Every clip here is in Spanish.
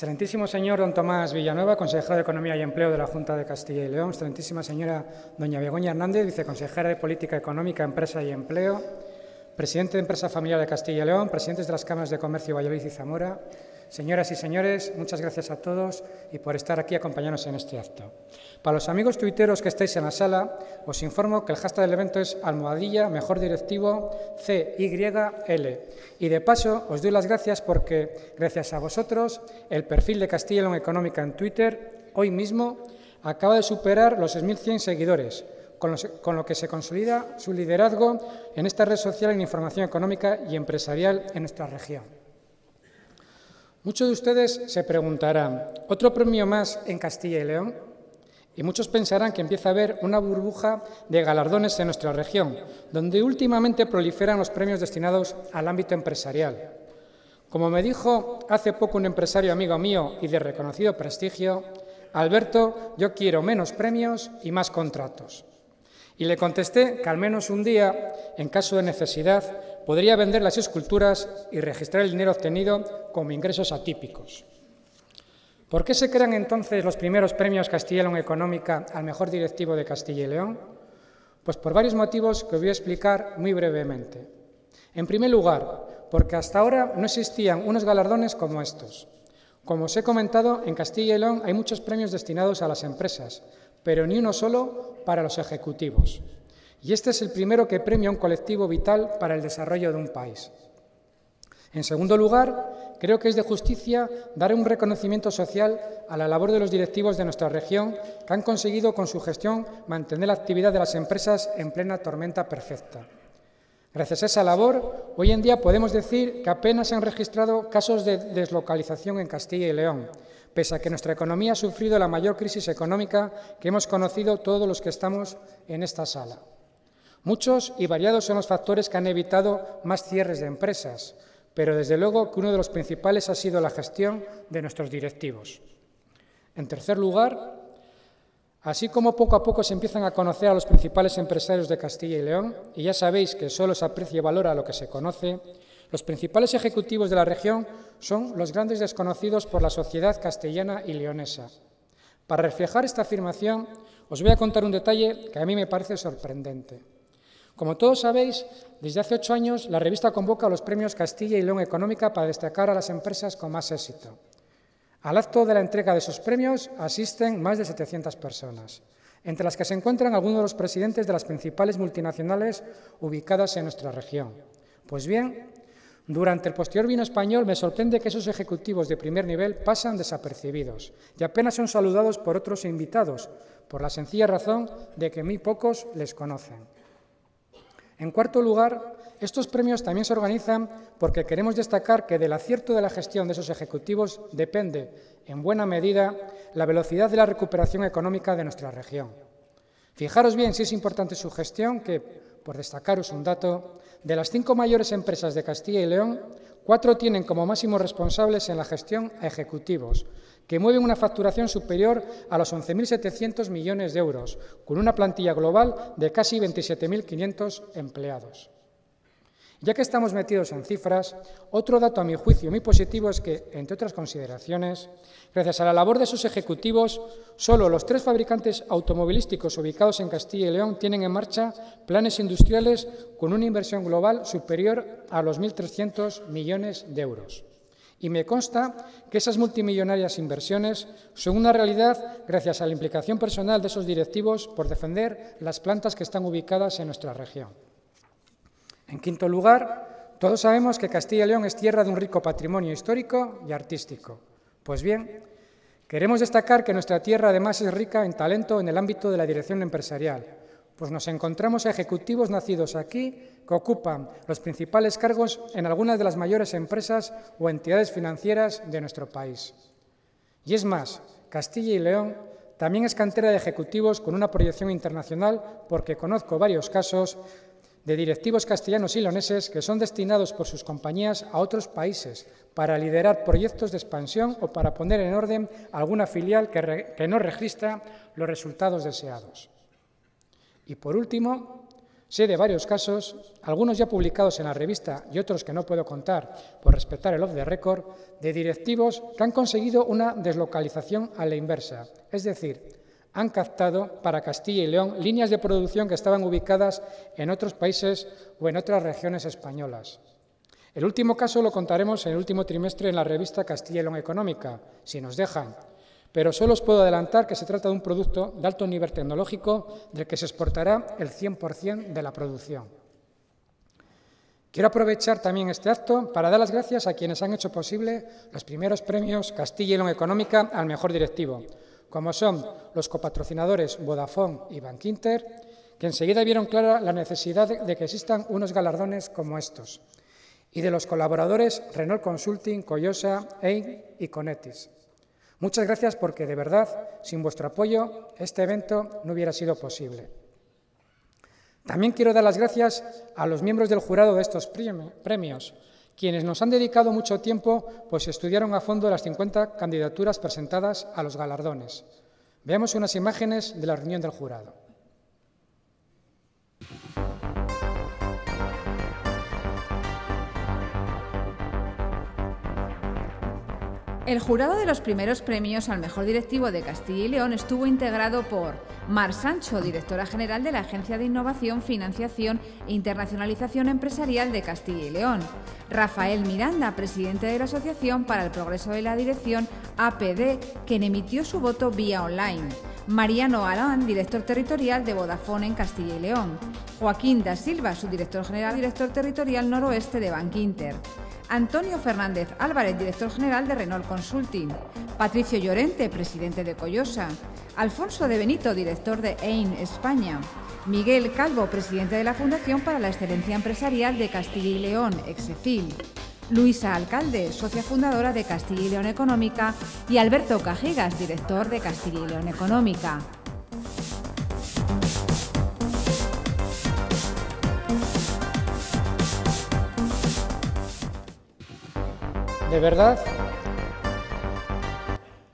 Excelentísimo señor don Tomás Villanueva, consejero de Economía y Empleo de la Junta de Castilla y León. Excelentísima señora doña Begoña Hernández, viceconsejera de Política Económica, Empresa y Empleo. Presidente de Empresa Familiar de Castilla y León, presidentes de las cámaras de comercio Valladolid y Zamora. Señoras y señores, muchas gracias a todos y por estar aquí acompañándonos en este acto. Para los amigos tuiteros que estáis en la sala, os informo que el hashtag del evento es almohadilla mejor directivo CYL. Y de paso, os doy las gracias porque, gracias a vosotros, el perfil de Castilla León Económica en Twitter, hoy mismo, acaba de superar los 6.100 seguidores, con lo que se consolida su liderazgo en esta red social en información económica y empresarial en nuestra región. Muchos de ustedes se preguntarán, ¿otro premio más en Castilla y León? Y muchos pensarán que empieza a haber una burbuja de galardones en nuestra región, donde últimamente proliferan los premios destinados al ámbito empresarial. Como me dijo hace poco un empresario amigo mío y de reconocido prestigio, Alberto, yo quiero menos premios y más contratos. Y le contesté que al menos un día, en caso de necesidad, podría vender las esculturas y registrar el dinero obtenido como ingresos atípicos. ¿Por qué se crean entonces los primeros premios Castilla y León Económica al mejor directivo de Castilla y León? Pues por varios motivos que voy a explicar muy brevemente. En primer lugar, porque hasta ahora no existían unos galardones como estos. Como os he comentado, en Castilla y León hay muchos premios destinados a las empresas, pero ni uno solo para los ejecutivos. Y este es el primero que premia un colectivo vital para el desarrollo de un país. En segundo lugar, creo que es de justicia dar un reconocimiento social a la labor de los directivos de nuestra región que han conseguido con su gestión mantener la actividad de las empresas en plena tormenta perfecta. Gracias a esa labor, hoy en día podemos decir que apenas se han registrado casos de deslocalización en Castilla y León, pese a que nuestra economía ha sufrido la mayor crisis económica que hemos conocido todos los que estamos en esta sala. Muchos y variados son los factores que han evitado más cierres de empresas, pero desde luego que uno de los principales ha sido la gestión de nuestros directivos. En tercer lugar, así como poco a poco se empiezan a conocer a los principales empresarios de Castilla y León, y ya sabéis que solo se aprecia y valora lo que se conoce, los principales ejecutivos de la región son los grandes desconocidos por la sociedad castellana y leonesa. Para reflejar esta afirmación, os voy a contar un detalle que a mí me parece sorprendente. Como todos sabéis, desde hace ocho años la revista convoca los premios Castilla y León Económica para destacar a las empresas con más éxito. Al acto de la entrega de esos premios asisten más de 700 personas, entre las que se encuentran algunos de los presidentes de las principales multinacionales ubicadas en nuestra región. Pues bien, durante el posterior vino español me sorprende que esos ejecutivos de primer nivel pasan desapercibidos y apenas son saludados por otros invitados, por la sencilla razón de que muy pocos les conocen. En cuarto lugar, estos premios también se organizan porque queremos destacar que del acierto de la gestión de esos ejecutivos depende, en buena medida, la velocidad de la recuperación económica de nuestra región. Fijaros bien si es importante su gestión, que, por destacaros un dato, de las cinco mayores empresas de Castilla y León, cuatro tienen como máximos responsables en la gestión a ejecutivos, que mueven una facturación superior a los 11.700 millones de euros, con una plantilla global de casi 27.500 empleados. Ya que estamos metidos en cifras, otro dato a mi juicio muy positivo es que, entre otras consideraciones, gracias a la labor de sus ejecutivos, solo los tres fabricantes automovilísticos ubicados en Castilla y León tienen en marcha planes industriales con una inversión global superior a los 1.300 millones de euros. Y me consta que esas multimillonarias inversiones son una realidad gracias a la implicación personal de esos directivos por defender las plantas que están ubicadas en nuestra región. En quinto lugar, todos sabemos que Castilla y León es tierra de un rico patrimonio histórico y artístico. Pues bien, queremos destacar que nuestra tierra además es rica en talento en el ámbito de la dirección empresarial, pues nos encontramos a ejecutivos nacidos aquí que ocupan los principales cargos en algunas de las mayores empresas o entidades financieras de nuestro país. Y es más, Castilla y León también es cantera de ejecutivos con una proyección internacional porque conozco varios casos de directivos castellanos y leoneses que son destinados por sus compañías a otros países para liderar proyectos de expansión o para poner en orden alguna filial que, no registra los resultados deseados. Y por último, Sé de varios casos, algunos ya publicados en la revista y otros que no puedo contar por respetar el off the record, de directivos que han conseguido una deslocalización a la inversa, es decir, han captado para Castilla y León líneas de producción que estaban ubicadas en otros países o en otras regiones españolas. El último caso lo contaremos en el último trimestre en la revista Castilla y León Económica, si nos dejan, pero solo os puedo adelantar que se trata de un producto de alto nivel tecnológico del que se exportará el 100% de la producción. Quiero aprovechar también este acto para dar las gracias a quienes han hecho posible los primeros premios Castilla y León Económica al mejor directivo, como son los copatrocinadores Vodafone y Bankinter, que enseguida vieron clara la necesidad de que existan unos galardones como estos, y de los colaboradores Renault Consulting, Coyosa, EIN y Conetis. Muchas gracias porque, de verdad, sin vuestro apoyo, este evento no hubiera sido posible. También quiero dar las gracias a los miembros del jurado de estos premios, quienes nos han dedicado mucho tiempo, pues estudiaron a fondo las 50 candidaturas presentadas a los galardones. Veamos unas imágenes de la reunión del jurado. El jurado de los primeros premios al mejor directivo de Castilla y León estuvo integrado por Mar Sancho, directora general de la Agencia de Innovación, Financiación e Internacionalización Empresarial de Castilla y León, Rafael Miranda, presidente de la Asociación para el Progreso de la Dirección APD, quien emitió su voto vía online, Mariano Arán, director territorial de Vodafone en Castilla y León, Joaquín da Silva, su director general director territorial noroeste de Bankinter, Antonio Fernández Álvarez, director general de Renault Consulting, Patricio Llorente, presidente de Coyosa, Alfonso de Benito, director de EIN España, Miguel Calvo, presidente de la Fundación para la Excelencia Empresarial de Castilla y León, Execil, Luisa Alcalde, socia fundadora de Castilla y León Económica, y Alberto Cajigas, director de Castilla y León Económica. De verdad,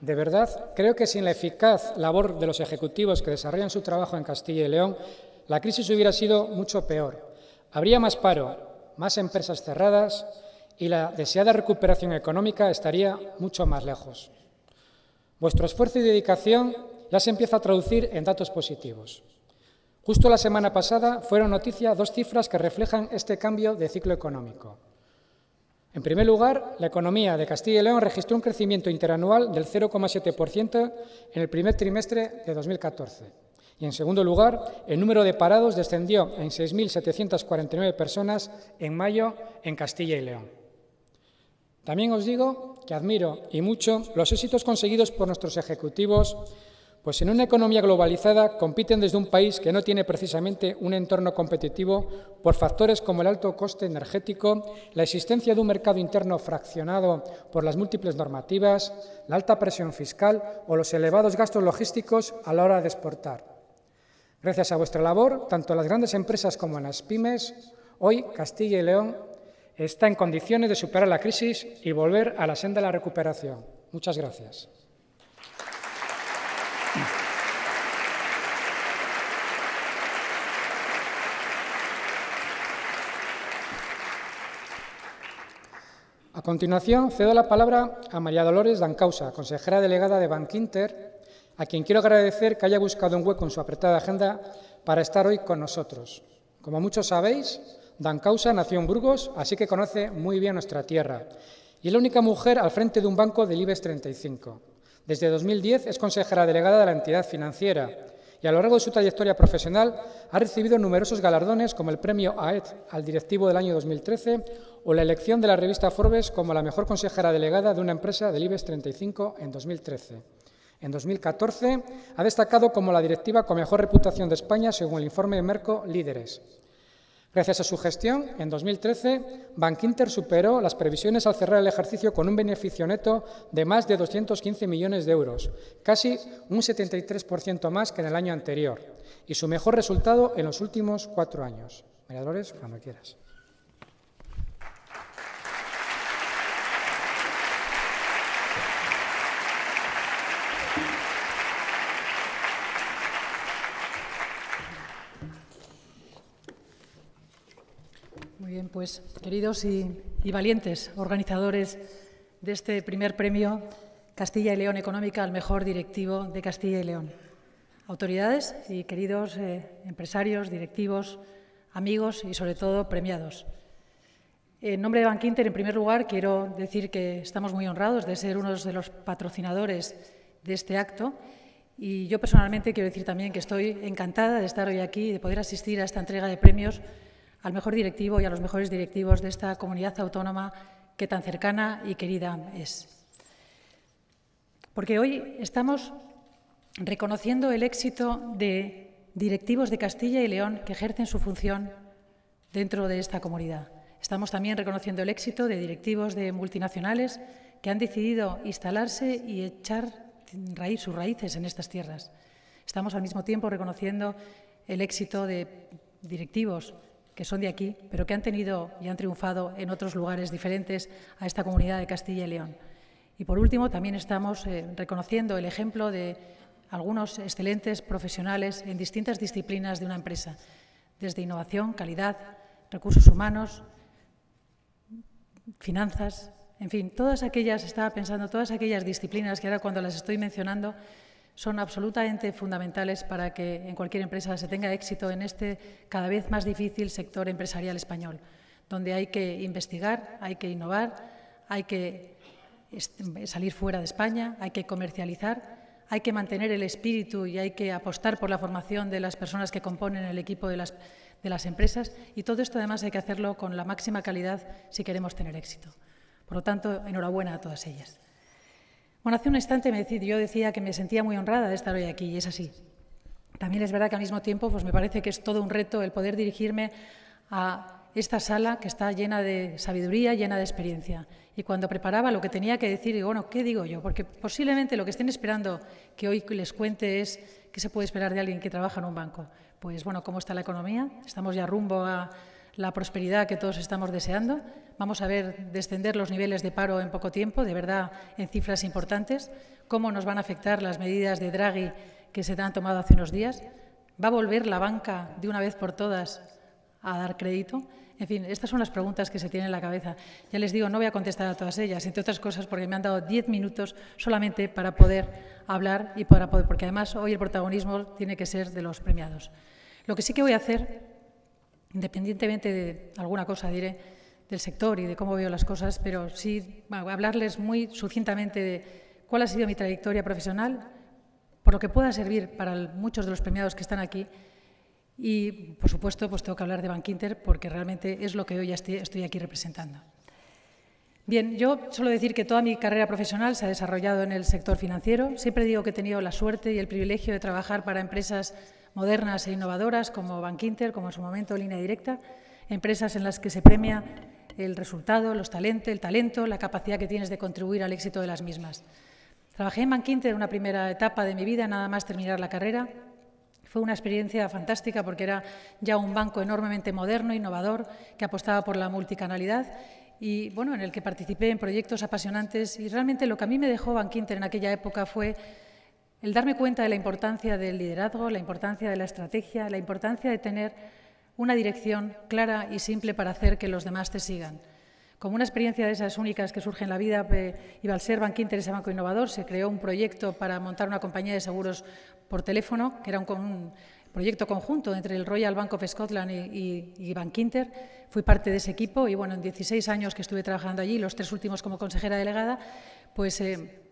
de verdad, creo que sin la eficaz labor de los ejecutivos que desarrollan su trabajo en Castilla y León, la crisis hubiera sido mucho peor. Habría más paro, más empresas cerradas y la deseada recuperación económica estaría mucho más lejos. Vuestro esfuerzo y dedicación ya se empieza a traducir en datos positivos. Justo la semana pasada fueron noticia dos cifras que reflejan este cambio de ciclo económico. En primer lugar, la economía de Castilla y León registró un crecimiento interanual del 0,7% en el primer trimestre de 2014. Y en segundo lugar, el número de parados descendió en 6.749 personas en mayo en Castilla y León. También os digo que admiro y mucho los éxitos conseguidos por nuestros ejecutivos pues en una economía globalizada compiten desde un país que no tiene precisamente un entorno competitivo por factores como el alto coste energético, la existencia de un mercado interno fraccionado por las múltiples normativas, la alta presión fiscal o los elevados gastos logísticos a la hora de exportar. Gracias a vuestra labor, tanto las grandes empresas como las pymes, hoy Castilla y León está en condiciones de superar la crisis y volver a la senda de la recuperación. Muchas gracias. A continuación, cedo la palabra a María Dolores Dancausa, consejera delegada de Bankinter, a quien quiero agradecer que haya buscado un hueco en su apretada agenda para estar hoy con nosotros. Como muchos sabéis, Dancausa nació en Burgos, así que conoce muy bien nuestra tierra, y es la única mujer al frente de un banco del IBEX 35. Desde 2010 es consejera delegada de la entidad financiera y a lo largo de su trayectoria profesional ha recibido numerosos galardones como el premio AED al directivo del año 2013 o la elección de la revista Forbes como la mejor consejera delegada de una empresa del IBEX 35 en 2013. En 2014 ha destacado como la directiva con mejor reputación de España según el informe de Merco Líderes. Gracias a su gestión, en 2013, Bankinter superó las previsiones al cerrar el ejercicio con un beneficio neto de más de 215 millones de euros, casi un 73% más que en el año anterior, y su mejor resultado en los últimos cuatro años. María cuando quieras. Bien, pues queridos y, valientes organizadores de este primer premio Castilla y León Económica al mejor directivo de Castilla y León. Autoridades y queridos eh, empresarios, directivos, amigos y sobre todo premiados. En nombre de Bankinter, en primer lugar, quiero decir que estamos muy honrados de ser uno de los patrocinadores de este acto y yo personalmente quiero decir también que estoy encantada de estar hoy aquí y de poder asistir a esta entrega de premios al mejor directivo y a los mejores directivos de esta comunidad autónoma que tan cercana y querida es. Porque hoy estamos reconociendo el éxito de directivos de Castilla y León que ejercen su función dentro de esta comunidad. Estamos también reconociendo el éxito de directivos de multinacionales que han decidido instalarse y echar raíz, sus raíces en estas tierras. Estamos al mismo tiempo reconociendo el éxito de directivos que son de aquí, pero que han tenido y han triunfado en otros lugares diferentes a esta comunidad de Castilla y León. Y por último, también estamos eh, reconociendo el ejemplo de algunos excelentes profesionales en distintas disciplinas de una empresa, desde innovación, calidad, recursos humanos, finanzas, en fin, todas aquellas, estaba pensando, todas aquellas disciplinas que ahora cuando las estoy mencionando son absolutamente fundamentales para que en cualquier empresa se tenga éxito en este cada vez más difícil sector empresarial español, donde hay que investigar, hay que innovar, hay que salir fuera de España, hay que comercializar, hay que mantener el espíritu y hay que apostar por la formación de las personas que componen el equipo de las de las empresas y todo esto además hay que hacerlo con la máxima calidad si queremos tener éxito. Por lo tanto, enhorabuena a todas ellas. Bueno, hace un instante yo decía que me sentía muy honrada de estar hoy aquí y es así. También es verdad que al mismo tiempo pues me parece que es todo un reto el poder dirigirme a esta sala que está llena de sabiduría, llena de experiencia. Y cuando preparaba lo que tenía que decir, digo, bueno, ¿qué digo yo? Porque posiblemente lo que estén esperando que hoy les cuente es qué se puede esperar de alguien que trabaja en un banco pues bueno, cómo está la economía. Estamos ya rumbo a la prosperidad que todos estamos deseando. Vamos a ver descender los niveles de paro en poco tiempo, de verdad en cifras importantes. Cómo nos van a afectar las medidas de Draghi que se han tomado hace unos días. ¿Va a volver la banca de una vez por todas a dar crédito? En fin, estas son las preguntas que se tienen en la cabeza. Ya les digo, no voy a contestar a todas ellas, entre otras cosas porque me han dado diez minutos solamente para poder hablar y para poder, porque además hoy el protagonismo tiene que ser de los premiados. Lo que sí que voy a hacer, independientemente de alguna cosa, diré, del sector y de cómo veo las cosas, pero sí hablarles muy sucintamente de cuál ha sido mi trayectoria profesional, por lo que pueda servir para muchos de los premiados que están aquí y, por supuesto, pues tengo que hablar de Bankinter porque realmente es lo que hoy estoy aquí representando. Bien, yo suelo decir que toda mi carrera profesional se ha desarrollado en el sector financiero. Siempre digo que he tenido la suerte y el privilegio de trabajar para empresas modernas e innovadoras como Bankinter, como en su momento Línea Directa, empresas en las que se premia el resultado, los talentos, el talento, la capacidad que tienes de contribuir al éxito de las mismas. Trabajé en Bankinter en una primera etapa de mi vida, nada más terminar la carrera, fue una experiencia fantástica porque era ya un banco enormemente moderno, innovador, que apostaba por la multicanalidad y bueno, en el que participé en proyectos apasionantes y realmente lo que a mí me dejó Bankinter en aquella época fue el darme cuenta de la importancia del liderazgo, la importancia de la estrategia, la importancia de tener una dirección clara y simple para hacer que los demás te sigan. Como una experiencia de esas únicas que surge en la vida, iba al ser Bankinter ese banco innovador, se creó un proyecto para montar una compañía de seguros por teléfono, que era un, proyecto conjunto entre el Royal Bank of Scotland y, y, Bankinter. Fui parte de ese equipo y, bueno, en 16 años que estuve trabajando allí, los tres últimos como consejera delegada, pues... Eh,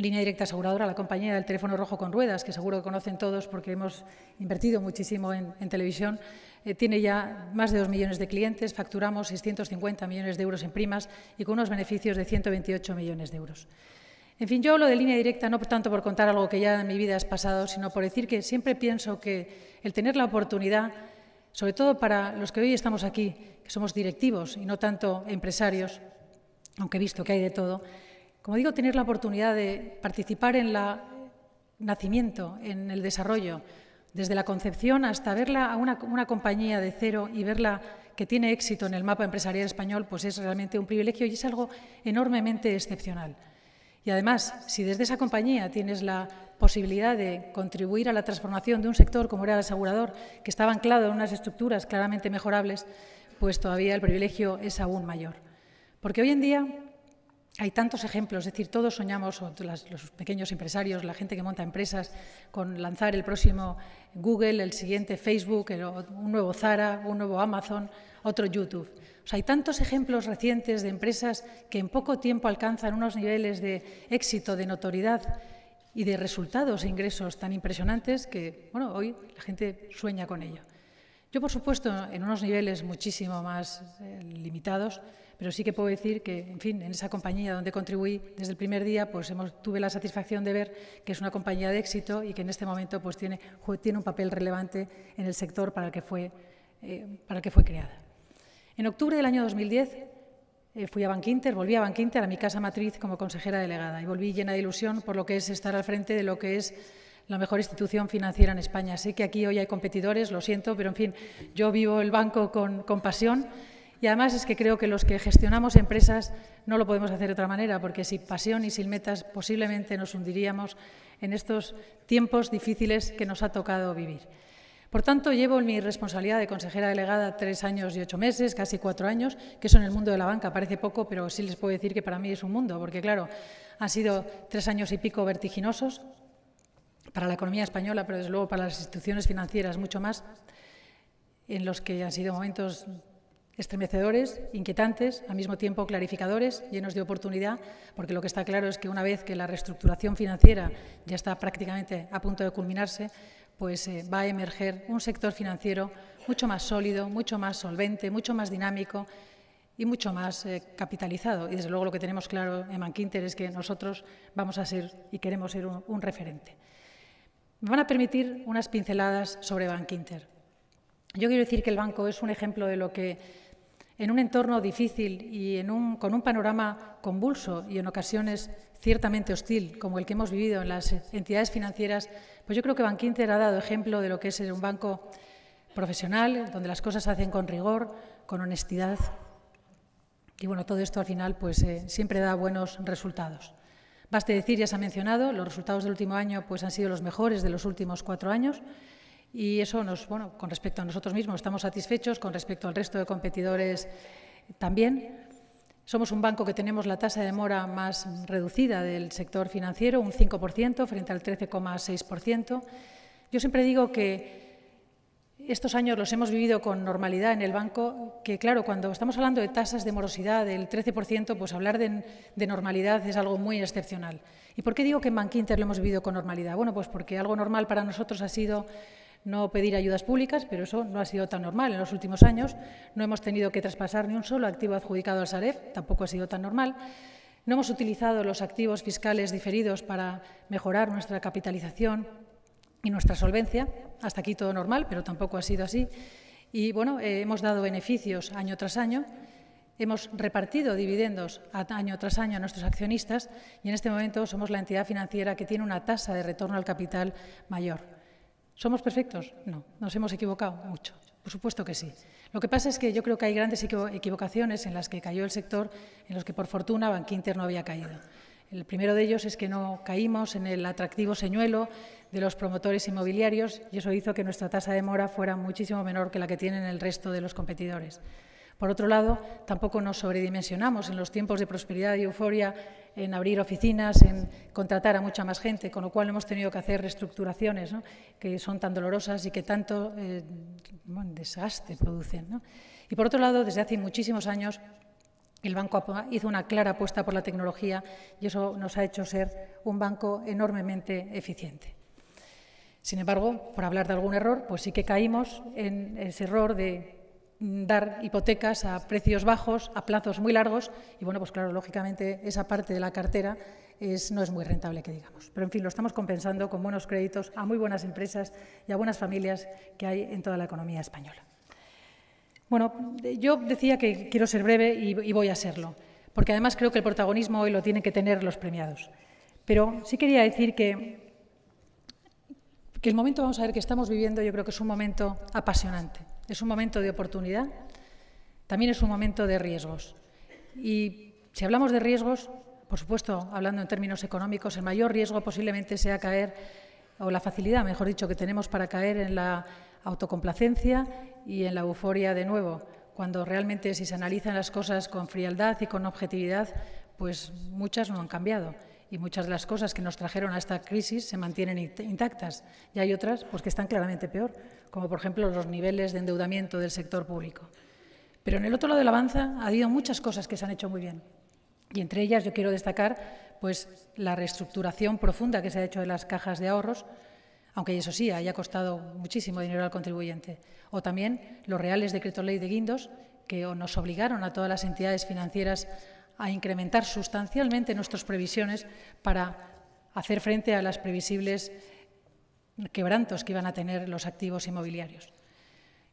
Línea Directa Aseguradora, la compañía del teléfono rojo con ruedas, que seguro que conocen todos porque hemos invertido muchísimo en, televisión, eh, tiene ya más de dos millones de clientes, facturamos 650 millones de euros en primas y con unos beneficios de 128 millones de euros. En fin, yo hablo de línea directa no tanto por contar algo que ya en mi vida has pasado, sino por decir que siempre pienso que el tener la oportunidad, sobre todo para los que hoy estamos aquí, que somos directivos y no tanto empresarios, aunque he visto que hay de todo, como digo, tener la oportunidad de participar en el nacimiento, en el desarrollo, desde la concepción hasta verla a una, compañía de cero y verla que tiene éxito en el mapa empresarial español, pues es realmente un privilegio y es algo enormemente excepcional. Y además, si desde esa compañía tienes la posibilidad de contribuir a la transformación de un sector como era el asegurador, que estaba anclado en unas estructuras claramente mejorables, pues todavía el privilegio es aún mayor. Porque hoy en día hay tantos ejemplos, es decir, todos soñamos, los pequeños empresarios, la gente que monta empresas, con lanzar el próximo Google, el siguiente Facebook, un nuevo Zara, un nuevo Amazon, otro YouTube. hay tantos ejemplos recientes de empresas que en poco tiempo alcanzan unos niveles de éxito, de notoriedad y de resultados e ingresos tan impresionantes que, bueno, hoy la gente sueña con ello. Yo, por supuesto, en unos niveles muchísimo más eh, limitados, pero sí que puedo decir que, en fin, en esa compañía donde contribuí desde el primer día, pues tuve la satisfacción de ver que es una compañía de éxito y que en este momento pues tiene, un papel relevante en el sector para el que fue, eh, creada. En octubre del año 2010 eh, fui a Bankinter, volví a Bankinter, a mi casa matriz como consejera delegada y volví llena de ilusión por lo que es estar al frente de lo que es la mejor institución financiera en España. Sé que aquí hoy hay competidores, lo siento, pero en fin, yo vivo el banco con, pasión y además es que creo que los que gestionamos empresas no lo podemos hacer de otra manera, porque sin pasión y sin metas posiblemente nos hundiríamos en estos tiempos difíciles que nos ha tocado vivir. Por tanto, llevo mi responsabilidad de consejera delegada tres años y ocho meses, casi cuatro años, que eso en el mundo de la banca parece poco, pero sí les puedo decir que para mí es un mundo, porque claro, han sido tres años y pico vertiginosos, para la economía española, pero desde luego para las instituciones financieras mucho más, en los que han sido momentos estremecedores, inquietantes, al mismo tiempo clarificadores, llenos de oportunidad, porque lo que está claro es que una vez que la reestructuración financiera ya está prácticamente a punto de culminarse, pues eh, va a emerger un sector financiero mucho más sólido, mucho más solvente, mucho más dinámico y mucho más eh, capitalizado. Y desde luego lo que tenemos claro en Bankinter es que nosotros vamos a ser y queremos ser un referente. Me van a permitir unas pinceladas sobre Bankinter. Yo quiero decir que el banco es un ejemplo de lo que en un entorno difícil y con un panorama convulso y en ocasiones ciertamente hostil, como el que hemos vivido en las entidades financieras, pues yo creo que Bankinter ha dado ejemplo de lo que es un banco profesional, donde las cosas se hacen con rigor, con honestidad. Y bueno, todo esto al final pues eh, siempre da buenos resultados. Baste decir, ya se ha mencionado, los resultados del último año pues, han sido los mejores de los últimos cuatro años y eso nos, bueno, con respecto a nosotros mismos estamos satisfechos, con respecto al resto de competidores también. Somos un banco que tenemos la tasa de mora más reducida del sector financiero, un 5% frente al 13,6%. Yo siempre digo que estos años los hemos vivido con normalidad en el banco, que claro, cuando estamos hablando de tasas de morosidad del 13%, pues hablar de, normalidad es algo muy excepcional. ¿Y por qué digo que en Bankinter lo hemos vivido con normalidad? Bueno, pues porque algo normal para nosotros ha sido no pedir ayudas públicas, pero eso no ha sido tan normal en los últimos años. No hemos tenido que traspasar ni un solo activo adjudicado al Saref, tampoco ha sido tan normal. No hemos utilizado los activos fiscales diferidos para mejorar nuestra capitalización y nuestra solvencia. Hasta aquí todo normal, pero tampoco ha sido así. Y bueno, eh, hemos dado beneficios año tras año, hemos repartido dividendos año tras año a nuestros accionistas y en este momento somos la entidad financiera que tiene una tasa de retorno al capital mayor. ¿Somos perfectos? No, nos hemos equivocado mucho. Por supuesto que sí. Lo que pasa es que yo creo que hay grandes equivocaciones en las que cayó el sector, en los que por fortuna Bankinter no había caído. El primero de ellos es que no caímos en el atractivo señuelo de los promotores inmobiliarios y eso hizo que nuestra tasa de mora fuera muchísimo menor que la que tienen el resto de los competidores. Por otro lado, tampoco nos sobredimensionamos en los tiempos de prosperidad y euforia en abrir oficinas, en contratar a mucha más gente, con lo cual hemos tenido que hacer reestructuraciones que son tan dolorosas y que tanto eh, desastre producen. Y por otro lado, desde hace muchísimos años el banco hizo una clara apuesta por la tecnología y eso nos ha hecho ser un banco enormemente eficiente. Sin embargo, por hablar de algún error, pues sí que caímos en ese error de dar hipotecas a precios bajos, a plazos muy largos, y bueno, pues claro, lógicamente esa parte de la cartera no es muy rentable, que digamos. Pero en fin, lo estamos compensando con buenos créditos a muy buenas empresas y a buenas familias que hay en toda la economía española. Bueno, yo decía que quiero ser breve y, voy a serlo, porque además creo que el protagonismo hoy lo tienen que tener los premiados. Pero sí quería decir que, el momento, vamos a ver, que estamos viviendo, yo creo que es un momento apasionante, es un momento de oportunidad, también es un momento de riesgos. Y si hablamos de riesgos, por supuesto, hablando en términos económicos, el mayor riesgo posiblemente sea caer, o la facilidad, mejor dicho, que tenemos para caer en la autocomplacencia y en la euforia de nuevo, cuando realmente si se analizan las cosas con frialdad y con objetividad, pues muchas no han cambiado. Y muchas de las cosas que nos trajeron a esta crisis se mantienen intactas. Y hay otras pues, que están claramente peor, como por ejemplo los niveles de endeudamiento del sector público. Pero en el otro lado de la balanza ha habido muchas cosas que se han hecho muy bien y entre ellas yo quiero destacar pues, la reestructuración profunda que se ha hecho de las cajas de ahorros, aunque eso sí, haya costado muchísimo dinero al contribuyente, o también los reales decretos ley de guindos que nos obligaron a todas las entidades financieras a incrementar sustancialmente nuestras previsiones para hacer frente a las previsibles quebrantos que iban a tener los activos inmobiliarios.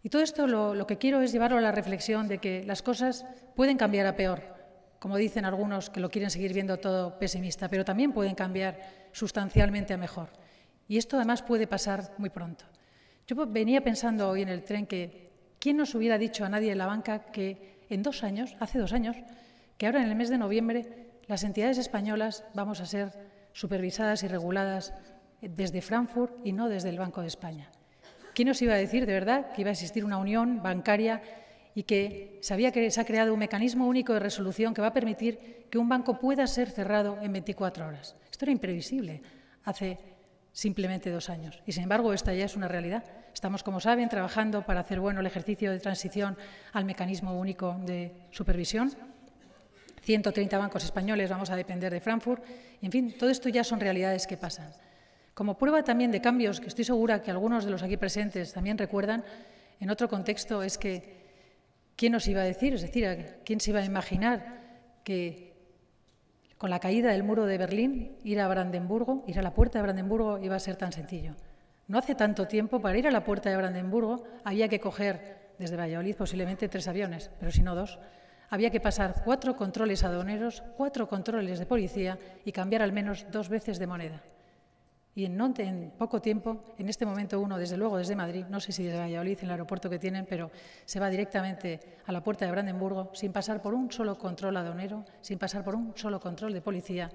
Y todo esto lo, que quiero es llevarlo a la reflexión de que las cosas pueden cambiar a peor, como dicen algunos que lo quieren seguir viendo todo pesimista, pero también pueden cambiar sustancialmente a mejor. Y esto además puede pasar muy pronto. Yo venía pensando hoy en el tren que ¿quién nos hubiera dicho a nadie en la banca que en dos años, hace dos años, que ahora en el mes de noviembre las entidades españolas vamos a ser supervisadas y reguladas desde Frankfurt y no desde el Banco de España. ¿Quién nos iba a decir de verdad que iba a existir una unión bancaria y que sabía que se ha creado un mecanismo único de resolución que va a permitir que un banco pueda ser cerrado en 24 horas? Esto era imprevisible hace simplemente dos años. Y, sin embargo, esta ya es una realidad. Estamos, como saben, trabajando para hacer bueno el ejercicio de transición al mecanismo único de supervisión 130 bancos españoles vamos a depender de Frankfurt. en fin, todo esto ya son realidades que pasan. Como prueba también de cambios que estoy segura que algunos de los aquí presentes también recuerdan, en otro contexto es que ¿quién nos iba a decir? Es decir, ¿quién se iba a imaginar que con la caída del muro de Berlín ir a Brandenburgo, ir a la puerta de Brandenburgo iba a ser tan sencillo? No hace tanto tiempo, para ir a la puerta de Brandenburgo había que coger desde Valladolid posiblemente tres aviones, pero si no dos había que pasar cuatro controles aduaneros, cuatro controles de policía y cambiar al menos dos veces de moneda. Y en, poco tiempo, en este momento uno, desde luego desde Madrid, no sé si desde Valladolid, en el aeropuerto que tienen, pero se va directamente a la puerta de Brandenburgo sin pasar por un solo control aduanero, sin pasar por un solo control de policía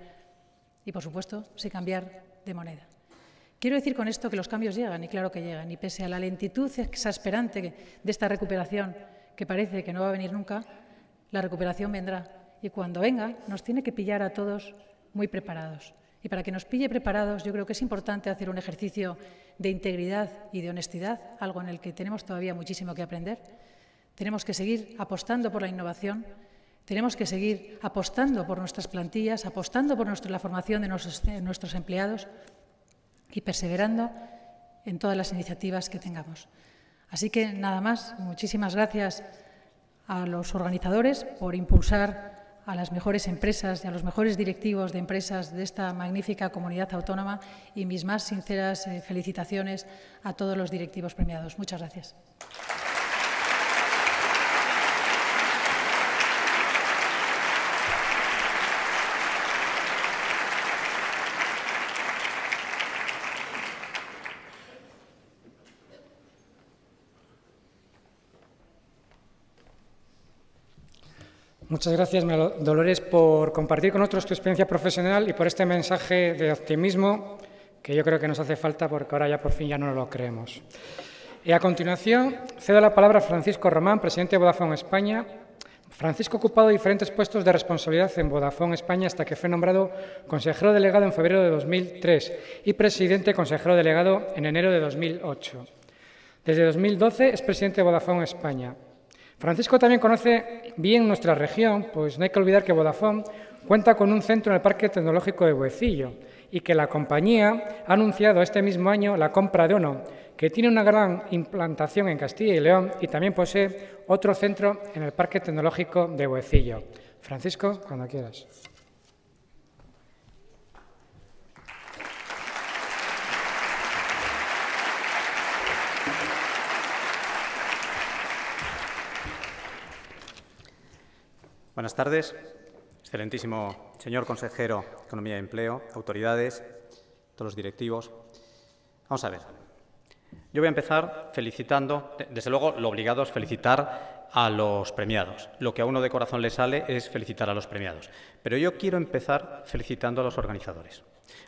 y, por supuesto, sin cambiar de moneda. Quiero decir con esto que los cambios llegan, y claro que llegan, y pese a la lentitud exasperante de esta recuperación, que parece que no va a venir nunca, la recuperación vendrá y cuando venga nos tiene que pillar a todos muy preparados. Y para que nos pille preparados, yo creo que es importante hacer un ejercicio de integridad y de honestidad, algo en el que tenemos todavía muchísimo que aprender. Tenemos que seguir apostando por la innovación, tenemos que seguir apostando por nuestras plantillas, apostando por la formación de nuestros, empleados y perseverando en todas las iniciativas que tengamos. Así que nada más, muchísimas gracias a los organizadores por impulsar a las mejores empresas y a los mejores directivos de empresas de esta magnífica comunidad autónoma y mis más sinceras eh, felicitaciones a todos los directivos premiados. Muchas gracias. Muchas gracias, Dolores, por compartir con nosotros tu experiencia profesional y por este mensaje de optimismo que yo creo que nos hace falta porque ahora ya por fin ya no lo creemos. Y a continuación cedo la palabra a Francisco Román, presidente de Vodafone España. Francisco ha ocupado diferentes puestos de responsabilidad en Vodafone España hasta que fue nombrado consejero delegado en febrero de 2003 y presidente consejero delegado en enero de 2008. Desde 2012 es presidente de Vodafone España. Francisco también conoce bien nuestra región, pues no hay que olvidar que Vodafone cuenta con un centro en el Parque Tecnológico de Buecillo y que la compañía ha anunciado este mismo año la compra de ONO, que tiene una gran implantación en Castilla y León y también posee otro centro en el Parque Tecnológico de Buecillo. Francisco, cuando quieras. Buenas tardes, excelentísimo señor consejero de Economía y Empleo, autoridades, todos los directivos. Vamos a ver. Yo voy a empezar felicitando, desde luego lo obligado es felicitar a los premiados. Lo que a uno de corazón le sale es felicitar a los premiados. Pero yo quiero empezar felicitando a los organizadores.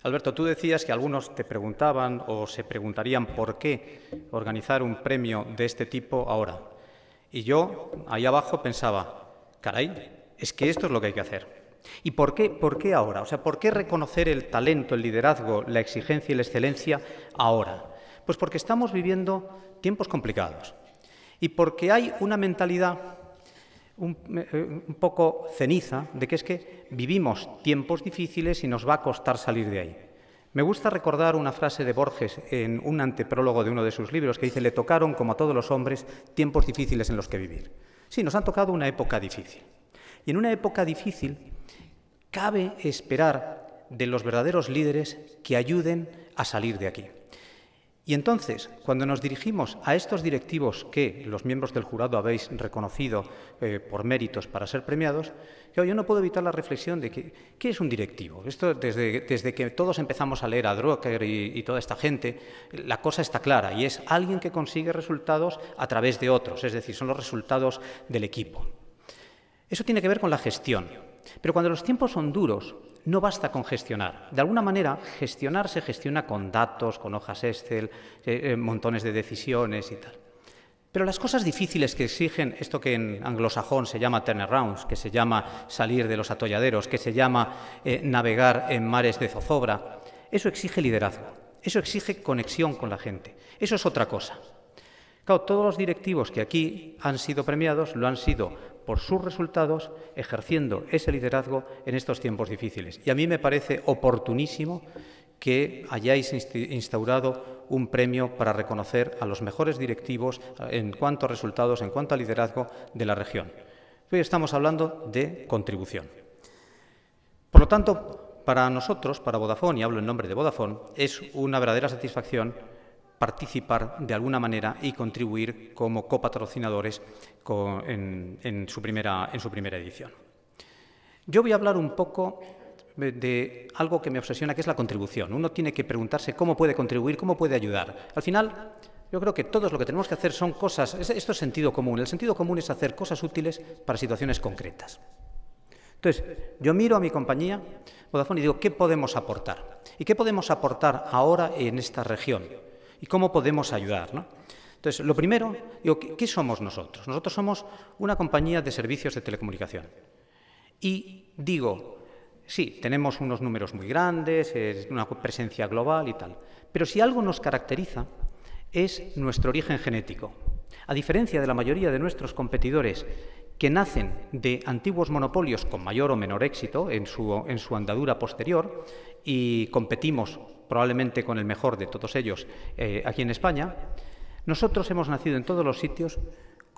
Alberto, tú decías que algunos te preguntaban o se preguntarían por qué organizar un premio de este tipo ahora. Y yo, ahí abajo, pensaba, caray, es que esto es lo que hay que hacer. ¿Y por qué, por qué ahora? O sea, ¿por qué reconocer el talento, el liderazgo, la exigencia y la excelencia ahora? Pues porque estamos viviendo tiempos complicados y porque hay una mentalidad un, eh, un, poco ceniza de que es que vivimos tiempos difíciles y nos va a costar salir de ahí. Me gusta recordar una frase de Borges en un anteprólogo de uno de sus libros que dice, le tocaron, como a todos los hombres, tiempos difíciles en los que vivir. Sí, nos han tocado una época difícil. Y en una época difícil cabe esperar de los verdaderos líderes que ayuden a salir de aquí. Y entonces, cuando nos dirigimos a estos directivos que los miembros del jurado habéis reconocido eh, por méritos para ser premiados, yo, no puedo evitar la reflexión de que, qué es un directivo. Esto, desde, desde, que todos empezamos a leer a Drucker y, y toda esta gente, la cosa está clara y es alguien que consigue resultados a través de otros, es decir, son los resultados del equipo. Eso tiene que ver con la gestión. Pero cuando los tiempos son duros, no basta con gestionar. De alguna manera, gestionar se gestiona con datos, con hojas Excel, eh, eh, montones de decisiones y tal. Pero las cosas difíciles que exigen esto que en anglosajón se llama turnarounds, que se llama salir de los atolladeros, que se llama eh, navegar en mares de zozobra, eso exige liderazgo, eso exige conexión con la gente, eso es otra cosa. Claro, todos los directivos que aquí han sido premiados lo han sido por sus resultados, ejerciendo ese liderazgo en estos tiempos difíciles. Y a mí me parece oportunísimo que hayáis instaurado un premio para reconocer a los mejores directivos en cuanto a resultados, en cuanto a liderazgo de la región. Hoy estamos hablando de contribución. Por lo tanto, para nosotros, para Vodafone, y hablo en nombre de Vodafone, es una verdadera satisfacción participar de alguna manera y contribuir como copatrocinadores en, su primera, en su primera edición. Yo voy a hablar un poco de algo que me obsesiona, que es la contribución. Uno tiene que preguntarse cómo puede contribuir, cómo puede ayudar. Al final, yo creo que todos lo que tenemos que hacer son cosas, esto es sentido común. El sentido común es hacer cosas útiles para situaciones concretas. Entonces, yo miro a mi compañía, Vodafone, y digo, ¿qué podemos aportar? ¿Y qué podemos aportar ahora en esta región? ¿Y cómo podemos ayudar? Entonces, lo primero, digo, ¿qué somos nosotros? Nosotros somos una compañía de servicios de telecomunicación. Y digo, sí, tenemos unos números muy grandes, una presencia global y tal, pero si algo nos caracteriza es nuestro origen genético. A diferencia de la mayoría de nuestros competidores que nacen de antiguos monopolios con mayor o menor éxito en su, en su andadura posterior y competimos probablemente con el mejor de todos ellos eh, aquí en España, nosotros hemos nacido en todos los sitios,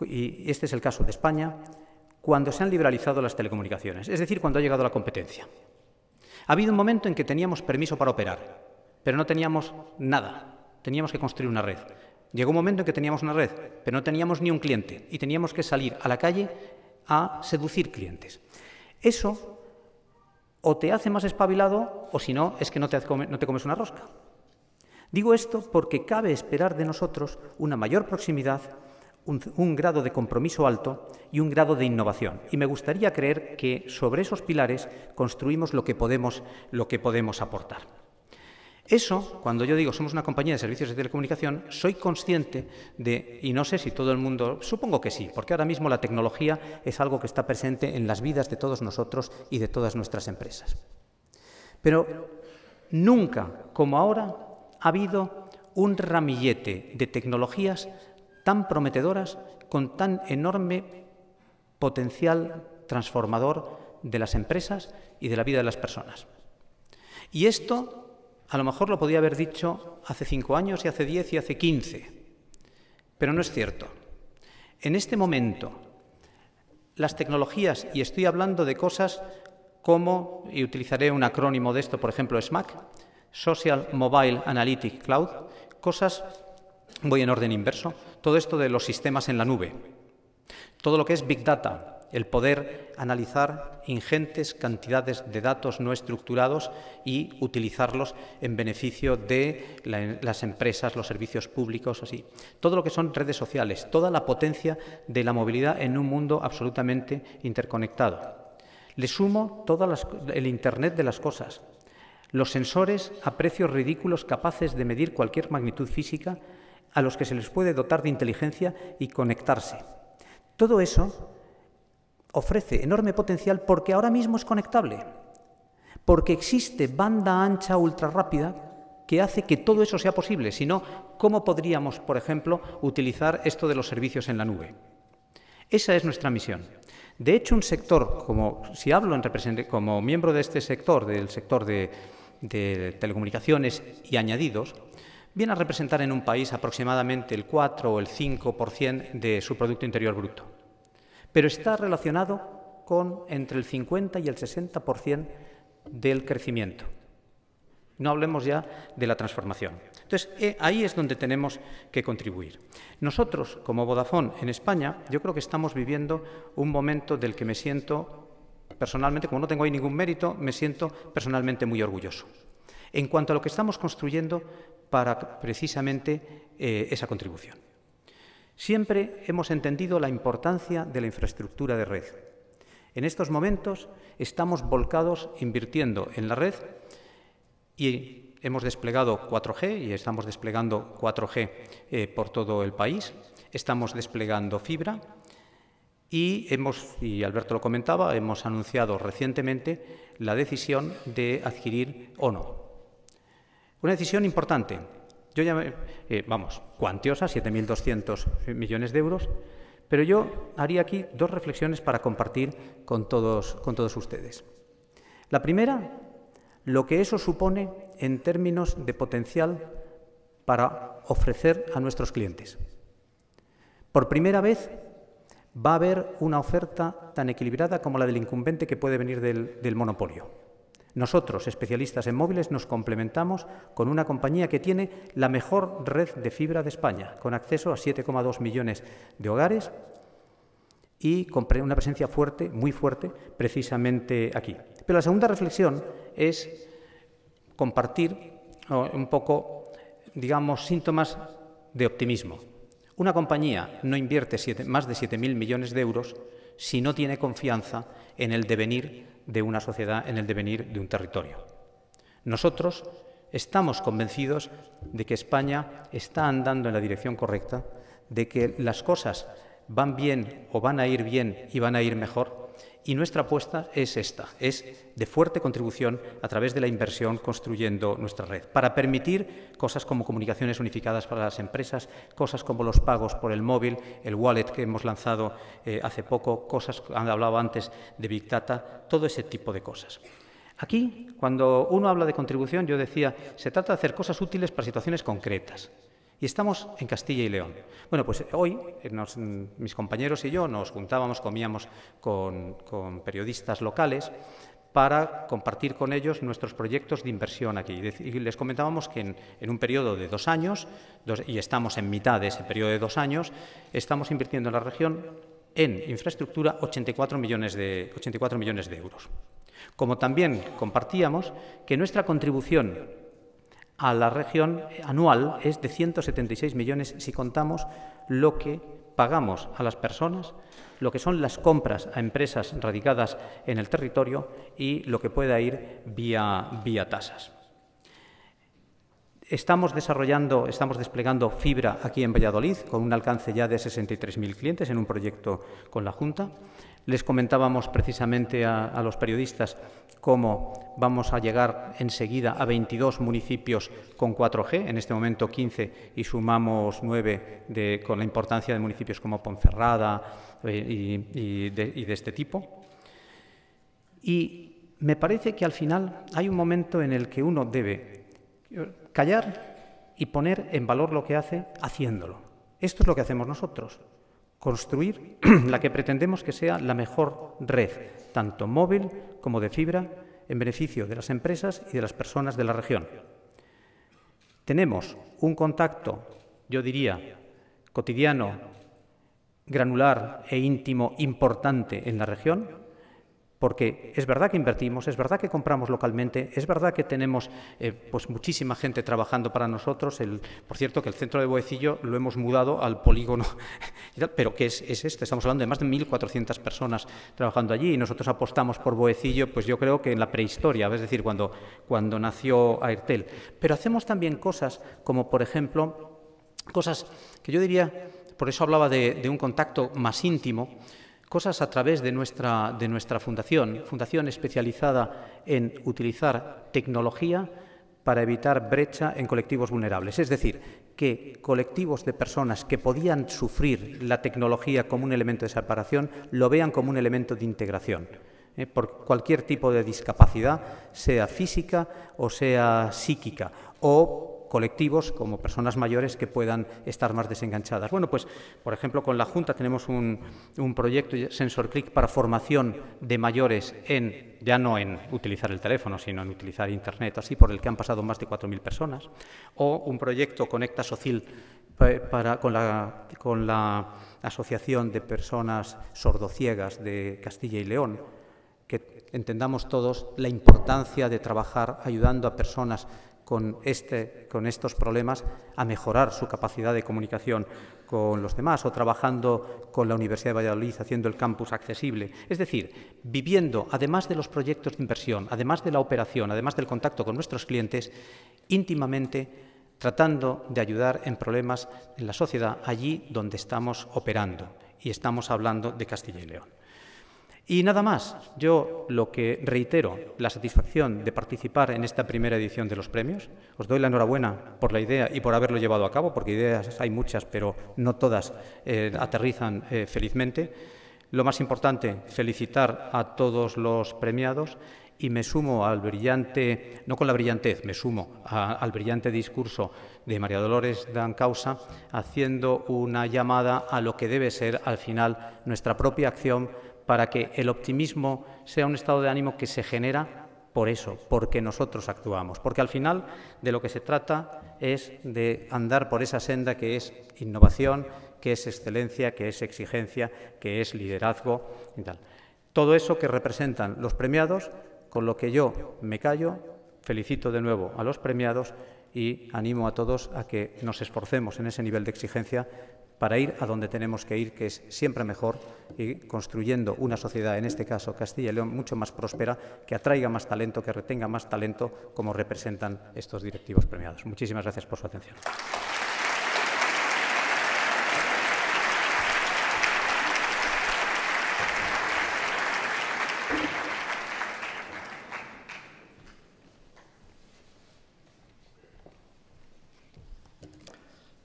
y este es el caso de España, cuando se han liberalizado las telecomunicaciones, es decir, cuando ha llegado la competencia. Ha habido un momento en que teníamos permiso para operar, pero no teníamos nada, teníamos que construir una red. Llegó un momento en que teníamos una red, pero no teníamos ni un cliente y teníamos que salir a la calle a seducir clientes. Eso o te hace más espabilado o si no, es que no te, no te comes una rosca. Digo esto porque cabe esperar de nosotros una mayor proximidad, un, grado de compromiso alto y un grado de innovación. Y me gustaría creer que sobre esos pilares construimos lo que podemos, lo que podemos aportar. Eso, cuando yo digo somos una compañía de servicios de telecomunicación, soy consciente de, y no sé si todo el mundo, supongo que sí, porque ahora mismo la tecnología es algo que está presente en las vidas de todos nosotros y de todas nuestras empresas. Pero nunca, como ahora, ha habido un ramillete de tecnologías tan prometedoras, con tan enorme potencial transformador de las empresas y de la vida de las personas. Y esto a lo mejor lo podía haber dicho hace cinco años y hace diez y hace quince, pero no es cierto. En este momento, las tecnologías, y estoy hablando de cosas como, y utilizaré un acrónimo de esto, por ejemplo, SMAC, Social Mobile Analytic Cloud, cosas, voy en orden inverso, todo esto de los sistemas en la nube, todo lo que es Big Data, el poder analizar ingentes cantidades de datos no estructurados y utilizarlos en beneficio de las empresas, los servicios públicos, así. Todo lo que son redes sociales, toda la potencia de la movilidad en un mundo absolutamente interconectado. Le sumo todo el Internet de las cosas, los sensores a precios ridículos capaces de medir cualquier magnitud física a los que se les puede dotar de inteligencia y conectarse Todo eso ofrece enorme potencial porque ahora mismo es conectable, porque existe banda ancha ultra rápida que hace que todo eso sea posible. Si no, ¿cómo podríamos, por ejemplo, utilizar esto de los servicios en la nube? Esa es nuestra misión. De hecho, un sector, como si hablo en como miembro de este sector, del sector de, de telecomunicaciones y añadidos, viene a representar en un país aproximadamente el 4 o el 5% de su Producto Interior Bruto. Pero está relacionado con entre el 50 y el 60% del crecimiento. No hablemos ya de la transformación. Entonces, eh, ahí es donde tenemos que contribuir. Nosotros, como Vodafone en España, yo creo que estamos viviendo un momento del que me siento personalmente, como no tengo ahí ningún mérito, me siento personalmente muy orgulloso. En cuanto a lo que estamos construyendo para precisamente eh, esa contribución. Siempre hemos entendido la importancia de la infraestructura de red. En estos momentos estamos volcados invirtiendo en la red y hemos desplegado 4G y estamos desplegando 4G eh, por todo el país. Estamos desplegando fibra y hemos, y Alberto lo comentaba, hemos anunciado recientemente la decisión de adquirir ONO. Una decisión importante. Yo ya, eh, vamos, cuantiosa, 7.200 millones de euros, pero yo haría aquí dos reflexiones para compartir con todos, con todos ustedes. La primera lo que eso supone en términos de potencial para ofrecer a nuestros clientes. Por primera vez va a haber una oferta tan equilibrada como la del incumbente que puede venir del, monopolio. Nosotros, especialistas en móviles, nos complementamos con una compañía que tiene la mejor red de fibra de España, con acceso a 7,2 millones de hogares y con una presencia fuerte, muy fuerte, precisamente aquí. Pero la segunda reflexión es compartir un poco, digamos, síntomas de optimismo. Una compañía no invierte más de 7.000 millones de euros si no tiene confianza en el devenir de una sociedad, en el devenir de un territorio. Nosotros estamos convencidos de que España está andando en la dirección correcta, de que las cosas van bien o van a ir bien y van a ir mejor, y nuestra apuesta es esta, es de fuerte contribución a través de la inversión construyendo nuestra red, para permitir cosas como comunicaciones unificadas para las empresas, cosas como los pagos por el móvil, el wallet que hemos lanzado eh, hace poco, cosas, han hablado antes de Big Data, todo ese tipo de cosas. Aquí, cuando uno habla de contribución, yo decía, se trata de hacer cosas útiles para situaciones concretas. Y estamos en Castilla y León. Bueno, pues hoy eh, mis compañeros y yo nos juntábamos, comíamos con, periodistas locales para compartir con ellos nuestros proyectos de inversión aquí. Y les comentábamos que en, un periodo de dos años, y estamos en mitad de ese periodo de dos años, estamos invirtiendo en la región en infraestructura 84 millones de, 84 millones de euros. Como también compartíamos que nuestra contribución a la región anual es de 176 millones si contamos lo que pagamos a las personas, lo que son las compras a empresas radicadas en el territorio y lo que pueda ir vía, tasas. Estamos desarrollando, estamos desplegando fibra aquí en Valladolid con un alcance ya de 63.000 clientes en un proyecto con la Junta. Les comentábamos precisamente a, los periodistas cómo vamos a llegar enseguida a 22 municipios con 4G, en este momento 15 y sumamos 9 con la importancia de municipios como Ponferrada eh, y, de, este tipo. Y me parece que al final hay un momento en el que uno debe callar y poner en valor lo que hace haciéndolo. Esto es lo que hacemos nosotros construir la que pretendemos que sea la mejor red, tanto móvil como de fibra, en beneficio de las empresas y de las personas de la región. Tenemos un contacto, yo diría, cotidiano, granular e íntimo importante en la región, porque es verdad que invertimos, es verdad que compramos localmente, es verdad que tenemos eh, pues muchísima gente trabajando para nosotros. El, por cierto, que el centro de Boecillo lo hemos mudado al polígono, pero ¿qué es, es este? Estamos hablando de más de 1.400 personas trabajando allí y nosotros apostamos por Boecillo, pues yo creo que en la prehistoria, es decir, cuando, cuando nació Airtel. Pero hacemos también cosas como, por ejemplo, cosas que yo diría por eso hablaba de, un contacto más íntimo, cosas a través de nuestra, de nuestra fundación, fundación especializada en utilizar tecnología para evitar brecha en colectivos vulnerables. Es decir, que colectivos de personas que podían sufrir la tecnología como un elemento de separación lo vean como un elemento de integración. ¿eh? por cualquier tipo de discapacidad, sea física o sea psíquica, o colectivos como personas mayores que puedan estar más desenganchadas. Bueno, pues, por ejemplo, con la Junta tenemos un, proyecto Sensor Click para formación de mayores en, ya no en utilizar el teléfono, sino en utilizar Internet, así, por el que han pasado más de 4.000 personas, o un proyecto Conecta Socil para, con la Asociación de Personas Sordociegas de Castilla y León, que entendamos todos la importancia de trabajar ayudando a personas con, este, con estos problemas a mejorar su capacidad de comunicación con los demás o trabajando con la Universidad de Valladolid haciendo el campus accesible. Es decir, viviendo, además de los proyectos de inversión, además de la operación, además del contacto con nuestros clientes, íntimamente tratando de ayudar en problemas en la sociedad allí donde estamos operando. Y estamos hablando de Castilla y León. Y nada más, yo lo que reitero, la satisfacción de participar en esta primera edición de los premios. Os doy la enhorabuena por la idea y por haberlo llevado a cabo, porque ideas hay muchas, pero no todas eh, aterrizan eh, felizmente. Lo más importante, felicitar a todos los premiados y me sumo al brillante, no con la brillantez, me sumo al brillante discurso de María Dolores Dan Causa, haciendo una llamada a lo que debe ser al final nuestra propia acción para que el optimismo sea un estado de ánimo que se genera por eso, porque nosotros actuamos, porque al final de lo que se trata es de andar por esa senda que es innovación, que es excelencia, que es exigencia, que es liderazgo y tal. Todo eso que representan los premiados, con lo que yo me callo, felicito de nuevo a los premiados y animo a todos a que nos esforcemos en ese nivel de exigencia para ir a donde tenemos que ir, que es siempre mejor, y construyendo una sociedad, en este caso Castilla y León, mucho más próspera, que atraiga más talento, que retenga más talento, como representan estos directivos premiados. Muchísimas gracias por su atención.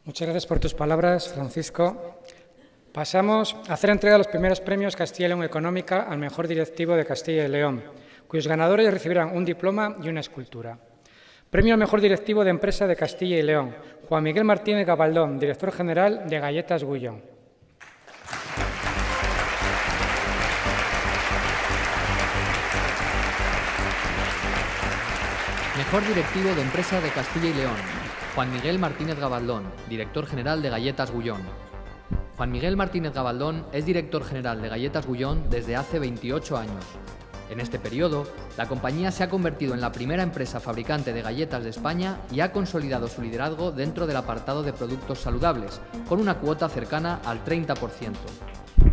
Muchas gracias por tus palabras, Francisco. Pasamos a hacer entrega de los primeros premios Castilla y León Económica al mejor directivo de Castilla y León, cuyos ganadores recibirán un diploma y una escultura. Premio al mejor directivo de empresa de Castilla y León, Juan Miguel Martínez Gabaldón, director general de Galletas Gullón. Mejor directivo de empresa de Castilla y León, Juan Miguel Martínez Gabaldón, director general de Galletas Gullón. Juan Miguel Martínez Gabaldón es director general de Galletas Gullón desde hace 28 años. En este periodo, la compañía se ha convertido en la primera empresa fabricante de galletas de España y ha consolidado su liderazgo dentro del apartado de productos saludables, con una cuota cercana al 30%.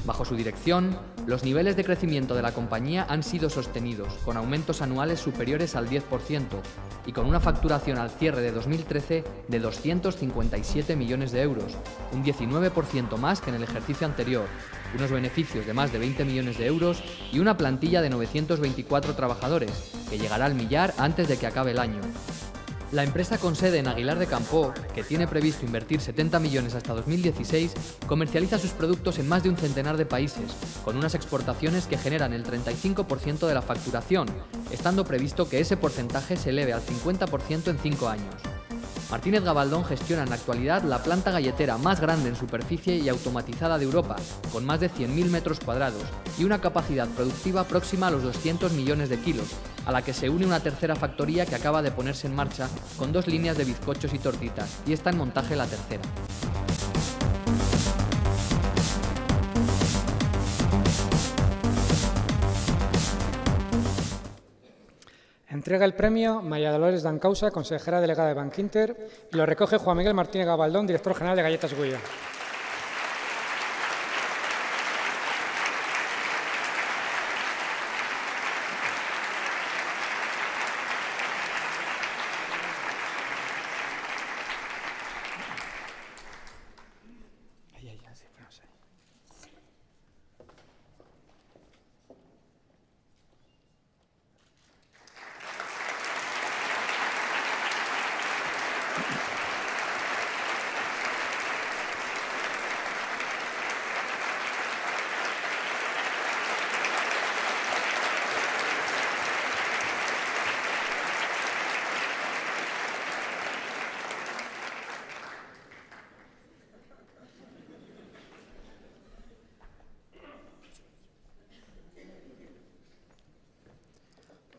Bajo su dirección, los niveles de crecimiento de la compañía han sido sostenidos, con aumentos anuales superiores al 10% y con una facturación al cierre de 2013 de 257 millones de euros, un 19% más que en el ejercicio anterior, unos beneficios de más de 20 millones de euros y una plantilla de 924 trabajadores, que llegará al millar antes de que acabe el año. La empresa con sede en Aguilar de Campo, que tiene previsto invertir 70 millones hasta 2016, comercializa sus productos en más de un centenar de países, con unas exportaciones que generan el 35% de la facturación, estando previsto que ese porcentaje se eleve al 50% en 5 años. Martínez Gabaldón gestiona en la actualidad la planta galletera más grande en superficie y automatizada de Europa, con más de 100.000 metros cuadrados y una capacidad productiva próxima a los 200 millones de kilos, a la que se une una tercera factoría que acaba de ponerse en marcha con dos líneas de bizcochos y tortitas, y está en montaje la tercera. Entrega el premio María Dolores Dancausa, consejera delegada de Bankinter, y lo recoge Juan Miguel Martínez Gabaldón, director general de Galletas Guilla.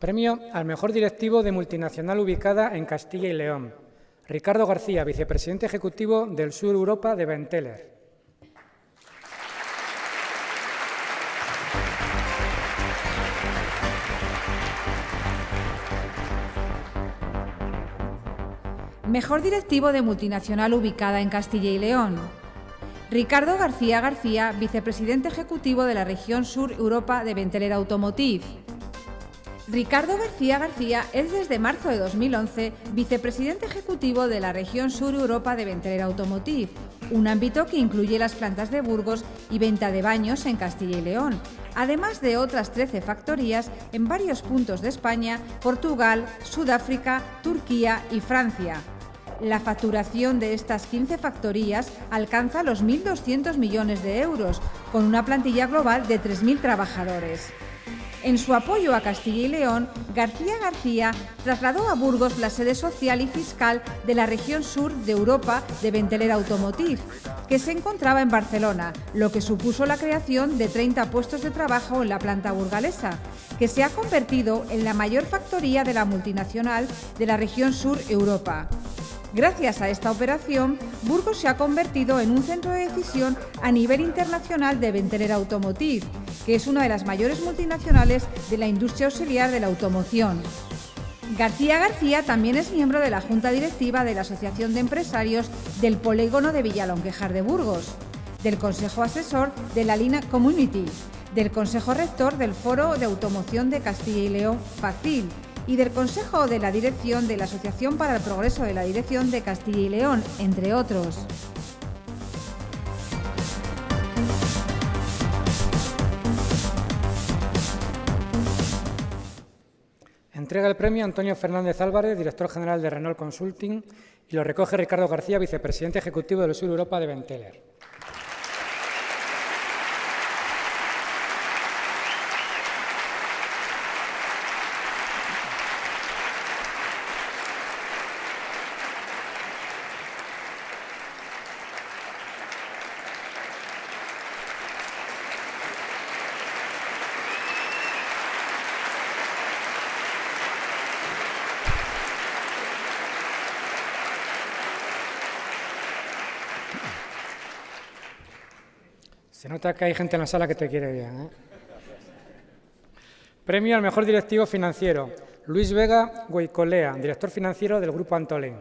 Premio al mejor directivo de multinacional ubicada en Castilla y León. Ricardo García, vicepresidente ejecutivo del Sur Europa de Benteler. Mejor directivo de multinacional ubicada en Castilla y León. Ricardo García García, vicepresidente ejecutivo de la región Sur Europa de Benteler Automotive. Ricardo García García es desde marzo de 2011 vicepresidente ejecutivo de la región Sur Europa de Benteler Automotive, un ámbito que incluye las plantas de Burgos y venta de baños en Castilla y León, además de otras 13 factorías en varios puntos de España, Portugal, Sudáfrica, Turquía y Francia. La facturación de estas 15 factorías alcanza los 1.200 millones de euros, con una plantilla global de 3.000 trabajadores. En su apoyo a Castilla y León, García García trasladó a Burgos la sede social y fiscal de la región sur de Europa de Benteler Automotive, que se encontraba en Barcelona, lo que supuso la creación de 30 puestos de trabajo en la planta burgalesa, que se ha convertido en la mayor factoría de la multinacional de la región sur Europa. Gracias a esta operación, Burgos se ha convertido en un centro de decisión a nivel internacional de Benteler Automotive, que es una de las mayores multinacionales de la industria auxiliar de la automoción. García García también es miembro de la Junta Directiva de la Asociación de Empresarios del Polígono de Villalonquejar de Burgos, del Consejo Asesor de la Lina Community, del Consejo Rector del Foro de Automoción de Castilla y León, FACIL, y del Consejo de la Dirección de la Asociación para el Progreso de la Dirección de Castilla y León, entre otros. Entrega el premio Antonio Fernández Álvarez, director general de Renault Consulting, y lo recoge Ricardo García, vicepresidente ejecutivo del Sur Europa de Benteler. Se nota que hay gente en la sala que te quiere bien. ¿eh? Premio al mejor directivo financiero. Luis Vega Goicolea, director financiero del Grupo Antolín.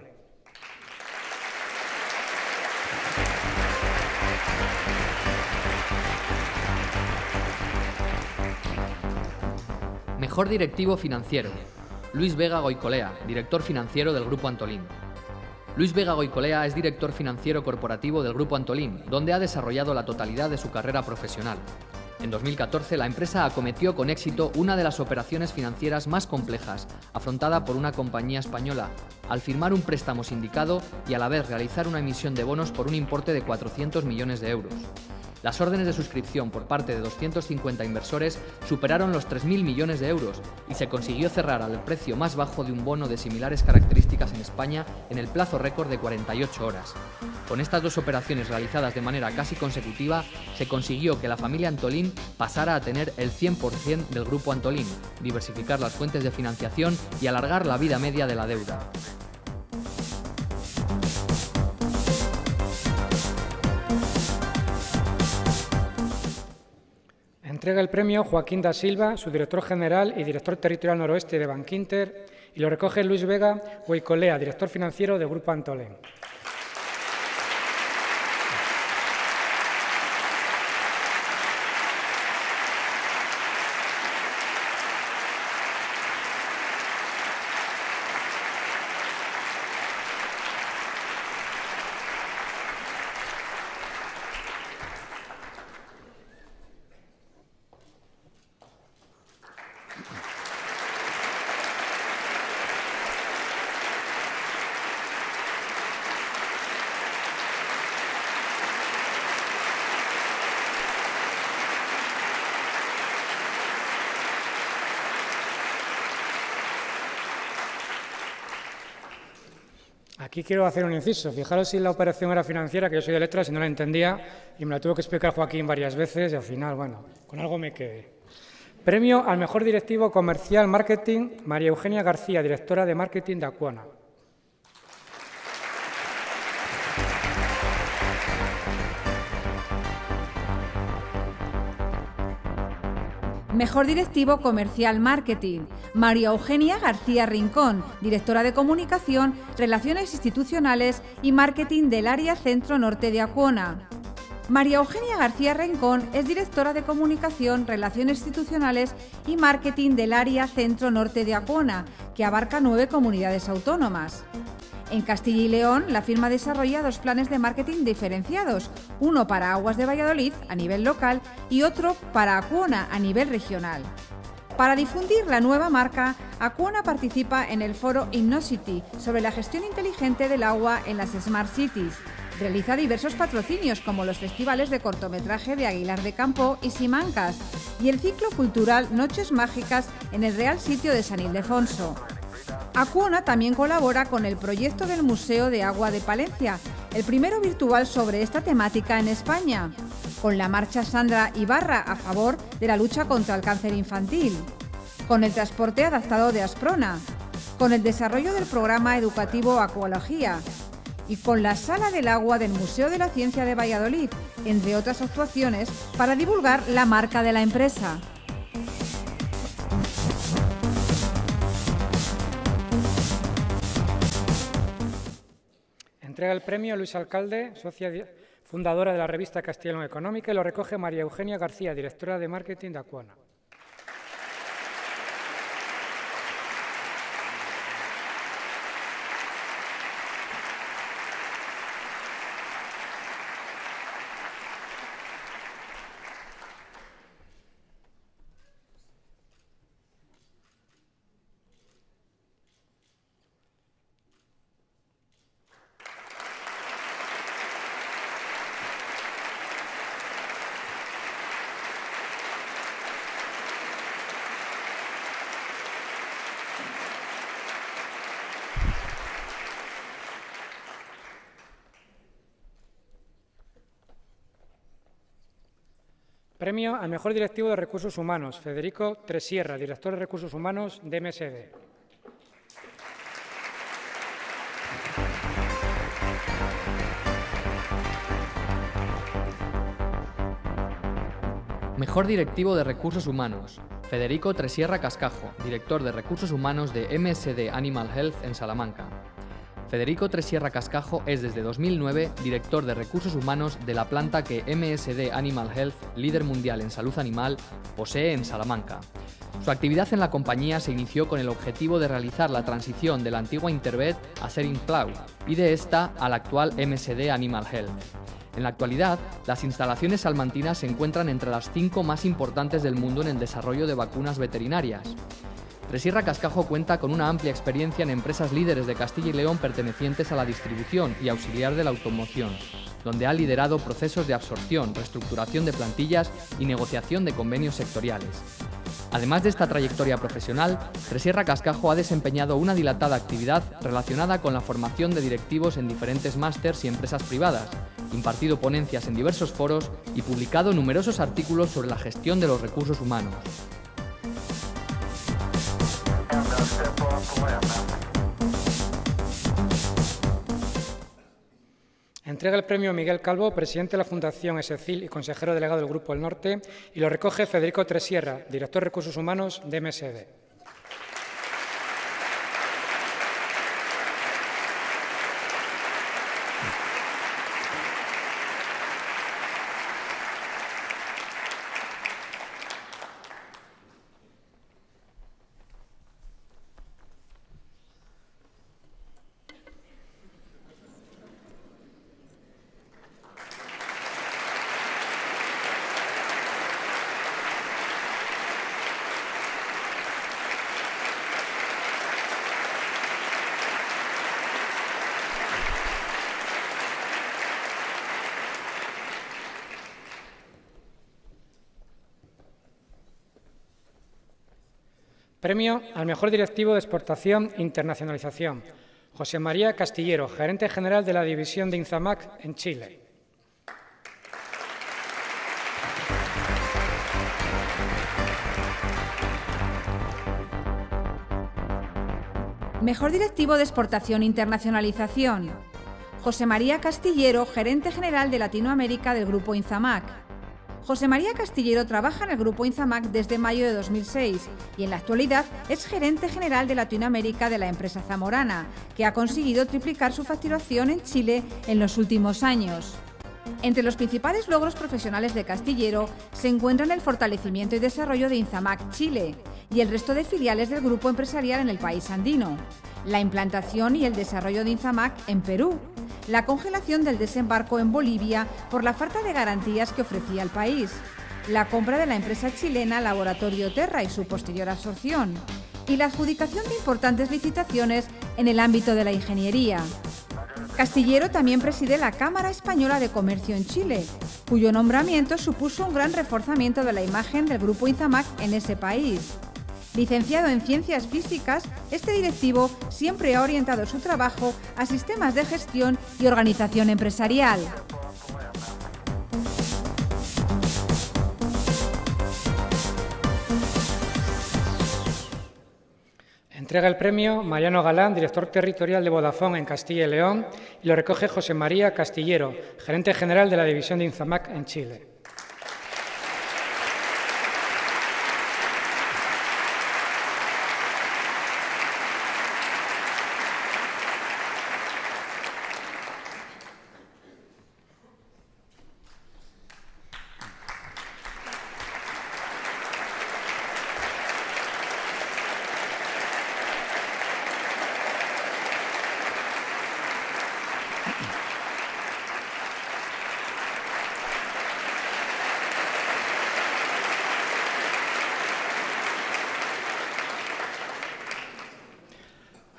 Mejor directivo financiero. Luis Vega Goicolea, director financiero del Grupo Antolín. Luis Vega Goicolea es director financiero corporativo del Grupo Antolín, donde ha desarrollado la totalidad de su carrera profesional. En 2014, la empresa acometió con éxito una de las operaciones financieras más complejas, afrontada por una compañía española, al firmar un préstamo sindicado y a la vez realizar una emisión de bonos por un importe de 400 millones de euros. Las órdenes de suscripción por parte de 250 inversores superaron los 3.000 millones de euros y se consiguió cerrar al precio más bajo de un bono de similares características en España en el plazo récord de 48 horas. Con estas dos operaciones realizadas de manera casi consecutiva, se consiguió que la familia Antolín pasara a tener el 100% del grupo Antolín, diversificar las fuentes de financiación y alargar la vida media de la deuda. Entrega el premio Joaquín da Silva, su director general y director territorial noroeste de Bankinter, y lo recoge Luis Vega Huicolea, director financiero del Grupo Antolén. Aquí quiero hacer un inciso. Fijaros si la operación era financiera, que yo soy de letras y no la entendía, y me la tuvo que explicar Joaquín varias veces, y al final, bueno, con algo me quedé. Premio al mejor directivo comercial marketing, María Eugenia García, directora de marketing de Acuana. Mejor directivo comercial marketing, María Eugenia García Rincón, directora de comunicación, relaciones institucionales y marketing del área Centro Norte de Acuona. María Eugenia García Rincón es directora de comunicación, relaciones institucionales y marketing del área Centro Norte de Acuona, que abarca nueve comunidades autónomas. En Castilla y León, la firma desarrolla dos planes de marketing diferenciados, uno para Aguas de Valladolid a nivel local y otro para Acuona a nivel regional. Para difundir la nueva marca, Acuona participa en el foro Innosity sobre la gestión inteligente del agua en las Smart Cities. Realiza diversos patrocinios como los festivales de cortometraje de Aguilar de Campo y Simancas y el ciclo cultural Noches Mágicas en el Real Sitio de San Ildefonso. Acuona también colabora con el proyecto del Museo de Agua de Palencia, el primero virtual sobre esta temática en España, con la marcha Sandra Ibarra a favor de la lucha contra el cáncer infantil, con el transporte adaptado de Asprona, con el desarrollo del programa educativo Acuología. Y con la Sala del Agua del Museo de la Ciencia de Valladolid, entre otras actuaciones, para divulgar la marca de la empresa. Entrega el premio Luis Alcalde, socia fundadora de la revista Castellano Económica, y lo recoge María Eugenia García, directora de marketing de Acuana. Premio al mejor directivo de recursos humanos, Federico Tresierra, director de recursos humanos de MSD. Mejor directivo de recursos humanos, Federico Tresierra Cascajo, director de recursos humanos de MSD Animal Health en Salamanca. Federico Tresierra Cascajo es desde 2009 director de recursos humanos de la planta que MSD Animal Health, líder mundial en salud animal, posee en Salamanca. Su actividad en la compañía se inició con el objetivo de realizar la transición de la antigua Intervet a Cloud y de esta al actual MSD Animal Health. En la actualidad, las instalaciones salmantinas se encuentran entre las cinco más importantes del mundo en el desarrollo de vacunas veterinarias. Tresierra Cascajo cuenta con una amplia experiencia en empresas líderes de Castilla y León pertenecientes a la distribución y auxiliar de la automoción, donde ha liderado procesos de absorción, reestructuración de plantillas y negociación de convenios sectoriales. Además de esta trayectoria profesional, Tresierra Cascajo ha desempeñado una dilatada actividad relacionada con la formación de directivos en diferentes másters y empresas privadas, impartido ponencias en diversos foros y publicado numerosos artículos sobre la gestión de los recursos humanos. Entrega el premio Miguel Calvo, presidente de la Fundación ESECIL y consejero delegado del Grupo El Norte, y lo recoge Federico Tresierra, director de Recursos Humanos de MSD. al mejor directivo de exportación e internacionalización, José María Castillero, gerente general de la división de Inzamac en Chile. Mejor directivo de exportación e internacionalización, José María Castillero, gerente general de Latinoamérica del Grupo Inzamac. José María Castillero trabaja en el Grupo Inzamac desde mayo de 2006 y en la actualidad es gerente general de Latinoamérica de la empresa zamorana, que ha conseguido triplicar su facturación en Chile en los últimos años. Entre los principales logros profesionales de Castillero se encuentran el fortalecimiento y desarrollo de Inzamac Chile y el resto de filiales del grupo empresarial en el país andino, la implantación y el desarrollo de Inzamac en Perú, la congelación del desembarco en Bolivia por la falta de garantías que ofrecía el país, la compra de la empresa chilena Laboratorio Terra y su posterior absorción, y la adjudicación de importantes licitaciones en el ámbito de la ingeniería. Castillero también preside la Cámara Española de Comercio en Chile, cuyo nombramiento supuso un gran reforzamiento de la imagen del Grupo Inzamac en ese país. Licenciado en Ciencias Físicas, este directivo siempre ha orientado su trabajo a sistemas de gestión y organización empresarial. Entrega el premio Mariano Galán, director territorial de Vodafone en Castilla y León, y lo recoge José María Castillero, gerente general de la división de Inzamac en Chile.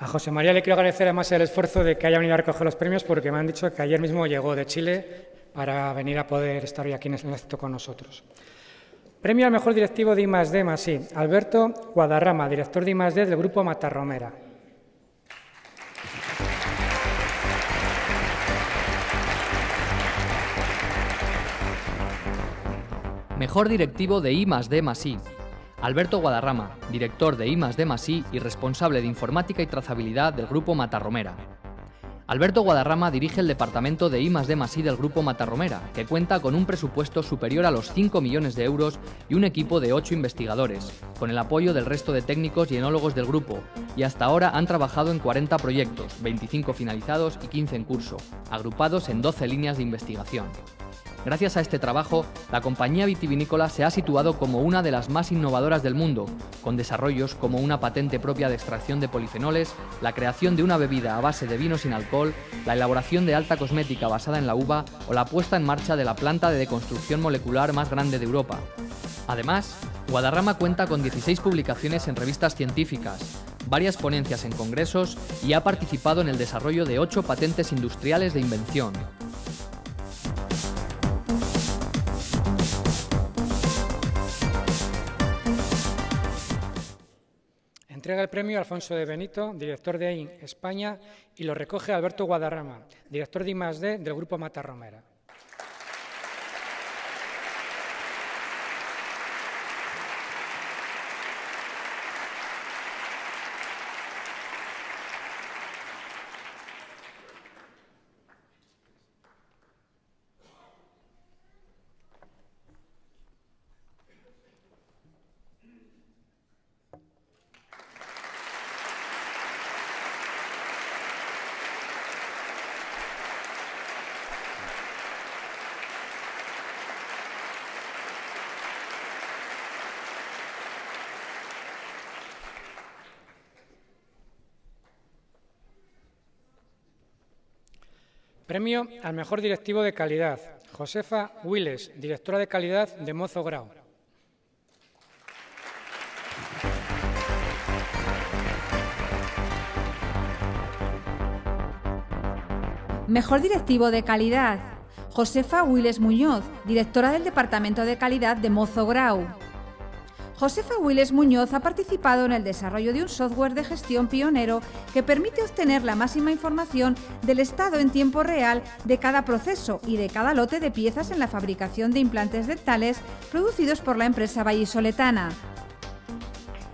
A José María le quiero agradecer además el esfuerzo de que haya venido a recoger los premios porque me han dicho que ayer mismo llegó de Chile para venir a poder estar hoy aquí en el acto con nosotros. Premio al mejor directivo de I+D Alberto Guadarrama, director de I+D del Grupo Matarromera. Mejor directivo de I D más I, Alberto Guadarrama, director de I D Masí y responsable de informática y trazabilidad del Grupo Matarromera. Alberto Guadarrama dirige el departamento de I D Masí del Grupo Matarromera, que cuenta con un presupuesto superior a los 5 millones de euros y un equipo de 8 investigadores, con el apoyo del resto de técnicos y enólogos del grupo, y hasta ahora han trabajado en 40 proyectos, 25 finalizados y 15 en curso, agrupados en 12 líneas de investigación. Gracias a este trabajo, la compañía vitivinícola se ha situado como una de las más innovadoras del mundo, con desarrollos como una patente propia de extracción de polifenoles, la creación de una bebida a base de vino sin alcohol, la elaboración de alta cosmética basada en la uva o la puesta en marcha de la planta de deconstrucción molecular más grande de Europa. Además, Guadarrama cuenta con 16 publicaciones en revistas científicas, varias ponencias en congresos y ha participado en el desarrollo de 8 patentes industriales de invención. Entrega el premio Alfonso de Benito, director de AIN España, y lo recoge Alberto Guadarrama, director de I+D del Grupo Matarromera. Premio al mejor directivo de calidad, Josefa Willes, directora de calidad de Mozo Grau. Mejor directivo de calidad, Josefa Willes Muñoz, directora del Departamento de Calidad de Mozo Grau. Josefa Willes Muñoz ha participado en el desarrollo de un software de gestión pionero que permite obtener la máxima información del estado en tiempo real de cada proceso y de cada lote de piezas en la fabricación de implantes dentales producidos por la empresa vallisoletana.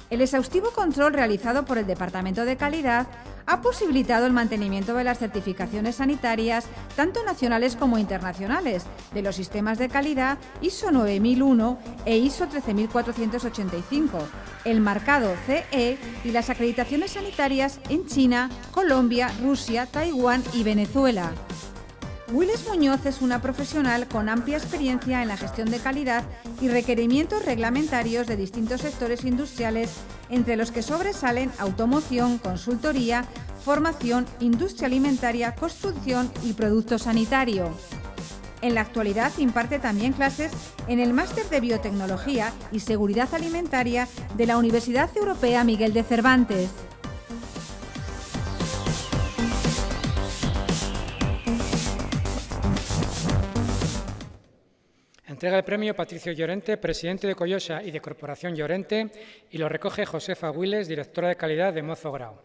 El exhaustivo control realizado por el Departamento de Calidad ha posibilitado el mantenimiento de las certificaciones sanitarias, tanto nacionales como internacionales, de los sistemas de calidad ISO 9001 e ISO 13485, el marcado CE y las acreditaciones sanitarias en China, Colombia, Rusia, Taiwán y Venezuela. Willis Muñoz es una profesional con amplia experiencia en la gestión de calidad y requerimientos reglamentarios de distintos sectores industriales, entre los que sobresalen automoción, consultoría, formación, industria alimentaria, construcción y producto sanitario. En la actualidad imparte también clases en el Máster de Biotecnología y Seguridad Alimentaria de la Universidad Europea Miguel de Cervantes. Entrega el premio Patricio Llorente, presidente de Coyosa y de Corporación Llorente, y lo recoge Josefa Willes, directora de calidad de Mozo Grau.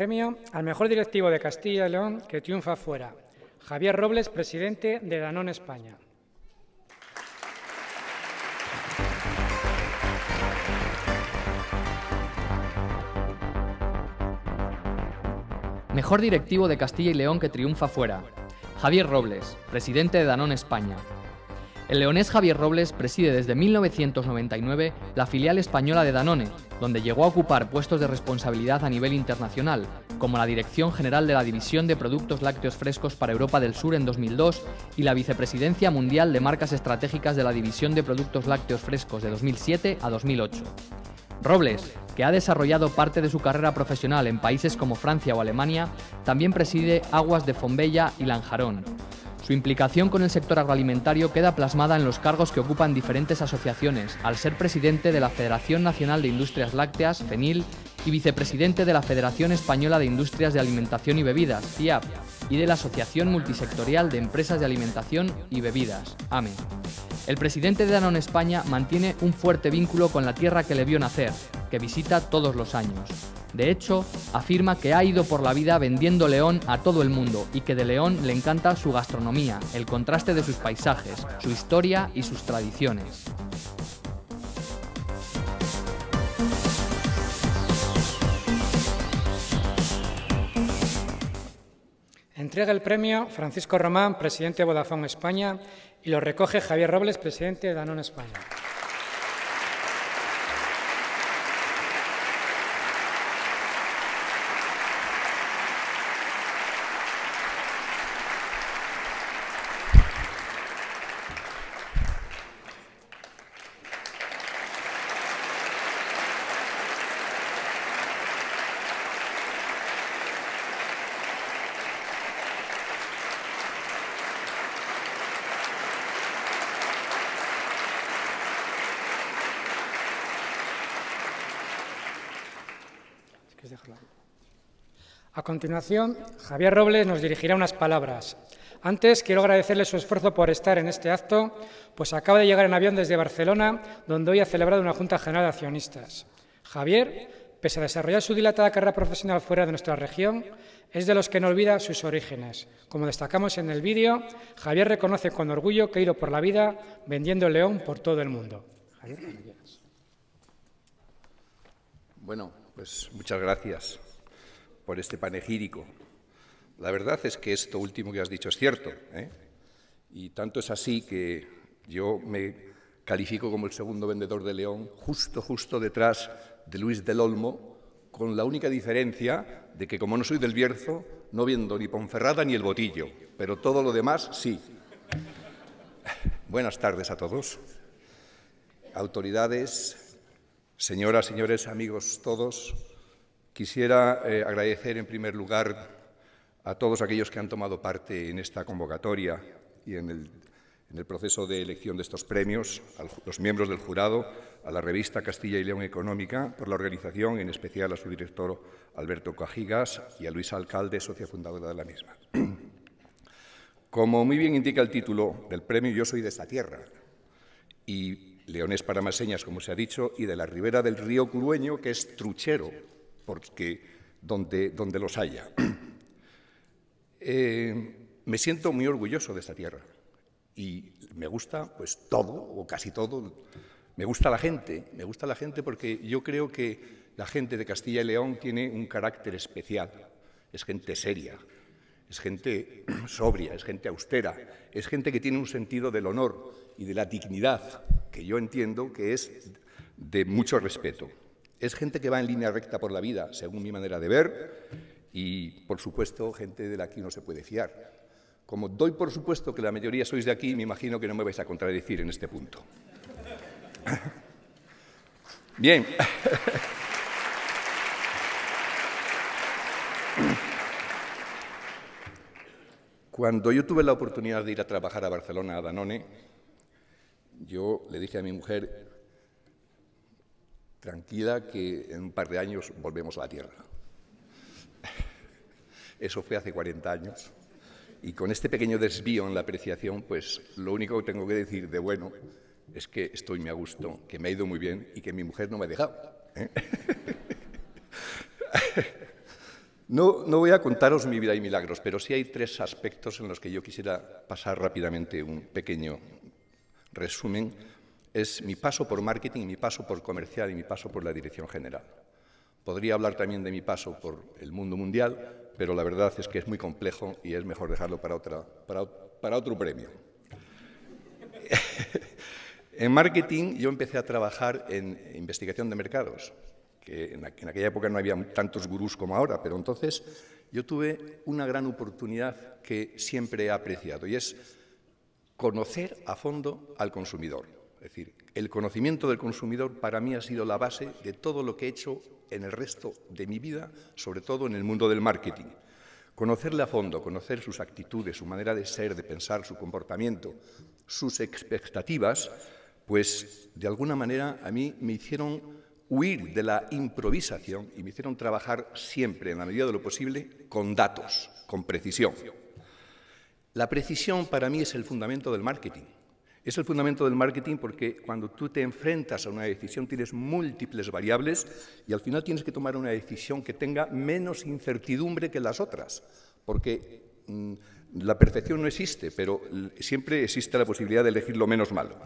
Premio al mejor directivo de Castilla y León que triunfa fuera. Javier Robles, presidente de Danón España. Mejor directivo de Castilla y León que triunfa fuera. Javier Robles, presidente de Danón España. El leonés Javier Robles preside desde 1999 la filial española de Danone, donde llegó a ocupar puestos de responsabilidad a nivel internacional, como la Dirección General de la División de Productos Lácteos Frescos para Europa del Sur en 2002 y la Vicepresidencia Mundial de Marcas Estratégicas de la División de Productos Lácteos Frescos de 2007 a 2008. Robles, que ha desarrollado parte de su carrera profesional en países como Francia o Alemania, también preside Aguas de Fombella y Lanjarón, su implicación con el sector agroalimentario queda plasmada en los cargos que ocupan diferentes asociaciones, al ser presidente de la Federación Nacional de Industrias Lácteas, FENIL, y vicepresidente de la Federación Española de Industrias de Alimentación y Bebidas, FIAP, y de la Asociación Multisectorial de Empresas de Alimentación y Bebidas, AME. El presidente de Danone España mantiene un fuerte vínculo con la tierra que le vio nacer, que visita todos los años. De hecho, afirma que ha ido por la vida vendiendo León a todo el mundo y que de León le encanta su gastronomía, el contraste de sus paisajes, su historia y sus tradiciones. Entrega el premio Francisco Román, presidente de Vodafone España, y lo recoge Javier Robles, presidente de Danone España. A continuación, Javier Robles nos dirigirá unas palabras. Antes, quiero agradecerle su esfuerzo por estar en este acto, pues acaba de llegar en avión desde Barcelona, donde hoy ha celebrado una Junta General de Accionistas. Javier, pese a desarrollar su dilatada carrera profesional fuera de nuestra región, es de los que no olvida sus orígenes. Como destacamos en el vídeo, Javier reconoce con orgullo que ha ido por la vida vendiendo león por todo el mundo. Bueno, pues muchas gracias por este panegírico. La verdad es que esto último que has dicho es cierto. ¿eh? Y tanto es así que yo me califico como el segundo vendedor de León, justo, justo detrás de Luis del Olmo, con la única diferencia de que como no soy del Bierzo, no viendo ni Ponferrada ni el Botillo, pero todo lo demás sí. Buenas tardes a todos. Autoridades, Señoras, señores, amigos todos, quisiera eh, agradecer en primer lugar a todos aquellos que han tomado parte en esta convocatoria y en el, proceso de elección de estos premios, a los miembros del jurado, a la revista Castilla y León Económica por la organización, en especial a su director Alberto Cajigas y a Luisa Alcalde, socia fundadora de la misma. Como muy bien indica el título del premio, yo soy de esta tierra y leones para más señas, como se ha dicho, y de la ribera del río Curueño, que es truchero, porque donde, donde los haya. Eh, me siento muy orgulloso de esta tierra y me gusta pues todo o casi todo. Me gusta la gente, me gusta la gente porque yo creo que la gente de Castilla y León tiene un carácter especial. Es gente seria, es gente sobria, es gente austera, es gente que tiene un sentido del honor y de la dignidad que yo entiendo que es de mucho respeto. Es gente que va en línea recta por la vida, según mi manera de ver, y, por supuesto, gente de la que no se puede fiar. Como doy por supuesto que la mayoría sois de aquí, me imagino que no me vais a contradecir en este punto. Bien. Cuando yo tuve la oportunidad de ir a trabajar a Barcelona, a Danone, yo le dije a mi mujer, tranquila, que en un par de años volvemos a la Tierra. Eso fue hace 40 años. Y con este pequeño desvío en la apreciación, pues lo único que tengo que decir de bueno es que estoy muy a gusto, que me ha ido muy bien y que mi mujer no me ha dejado. ¿eh? No, no, voy a contaros mi vida y milagros, pero sí hay tres aspectos en los que yo quisiera pasar rápidamente un pequeño resumen. Es mi paso por marketing, mi paso por comercial y mi paso por la dirección general. Podría hablar también de mi paso por el mundo mundial, pero la verdad es que es muy complejo y es mejor dejarlo para, otro premio. en marketing yo empecé a trabajar en investigación de mercados, que en, aquella época no había tantos gurús como ahora, pero entonces yo tuve una gran oportunidad que siempre he apreciado y es conocer a fondo al consumidor. Es decir, el conocimiento del consumidor para mí ha sido la base de todo lo que he hecho en el resto de mi vida, sobre todo en el mundo del marketing. Conocerle a fondo, conocer sus actitudes, su manera de ser, de pensar, su comportamiento, sus expectativas, pues de alguna manera a mí me hicieron huir de la improvisación y me hicieron trabajar siempre, en la medida de lo posible, con datos, con precisión. La precisión para mí es el fundamento del marketing. Es el fundamento del marketing porque cuando tú te enfrentas a una decisión tienes múltiples variables y al final tienes que tomar una decisión que tenga menos incertidumbre que las otras, porque mm, la perfección no existe, pero siempre existe la posibilidad de elegir lo menos malo.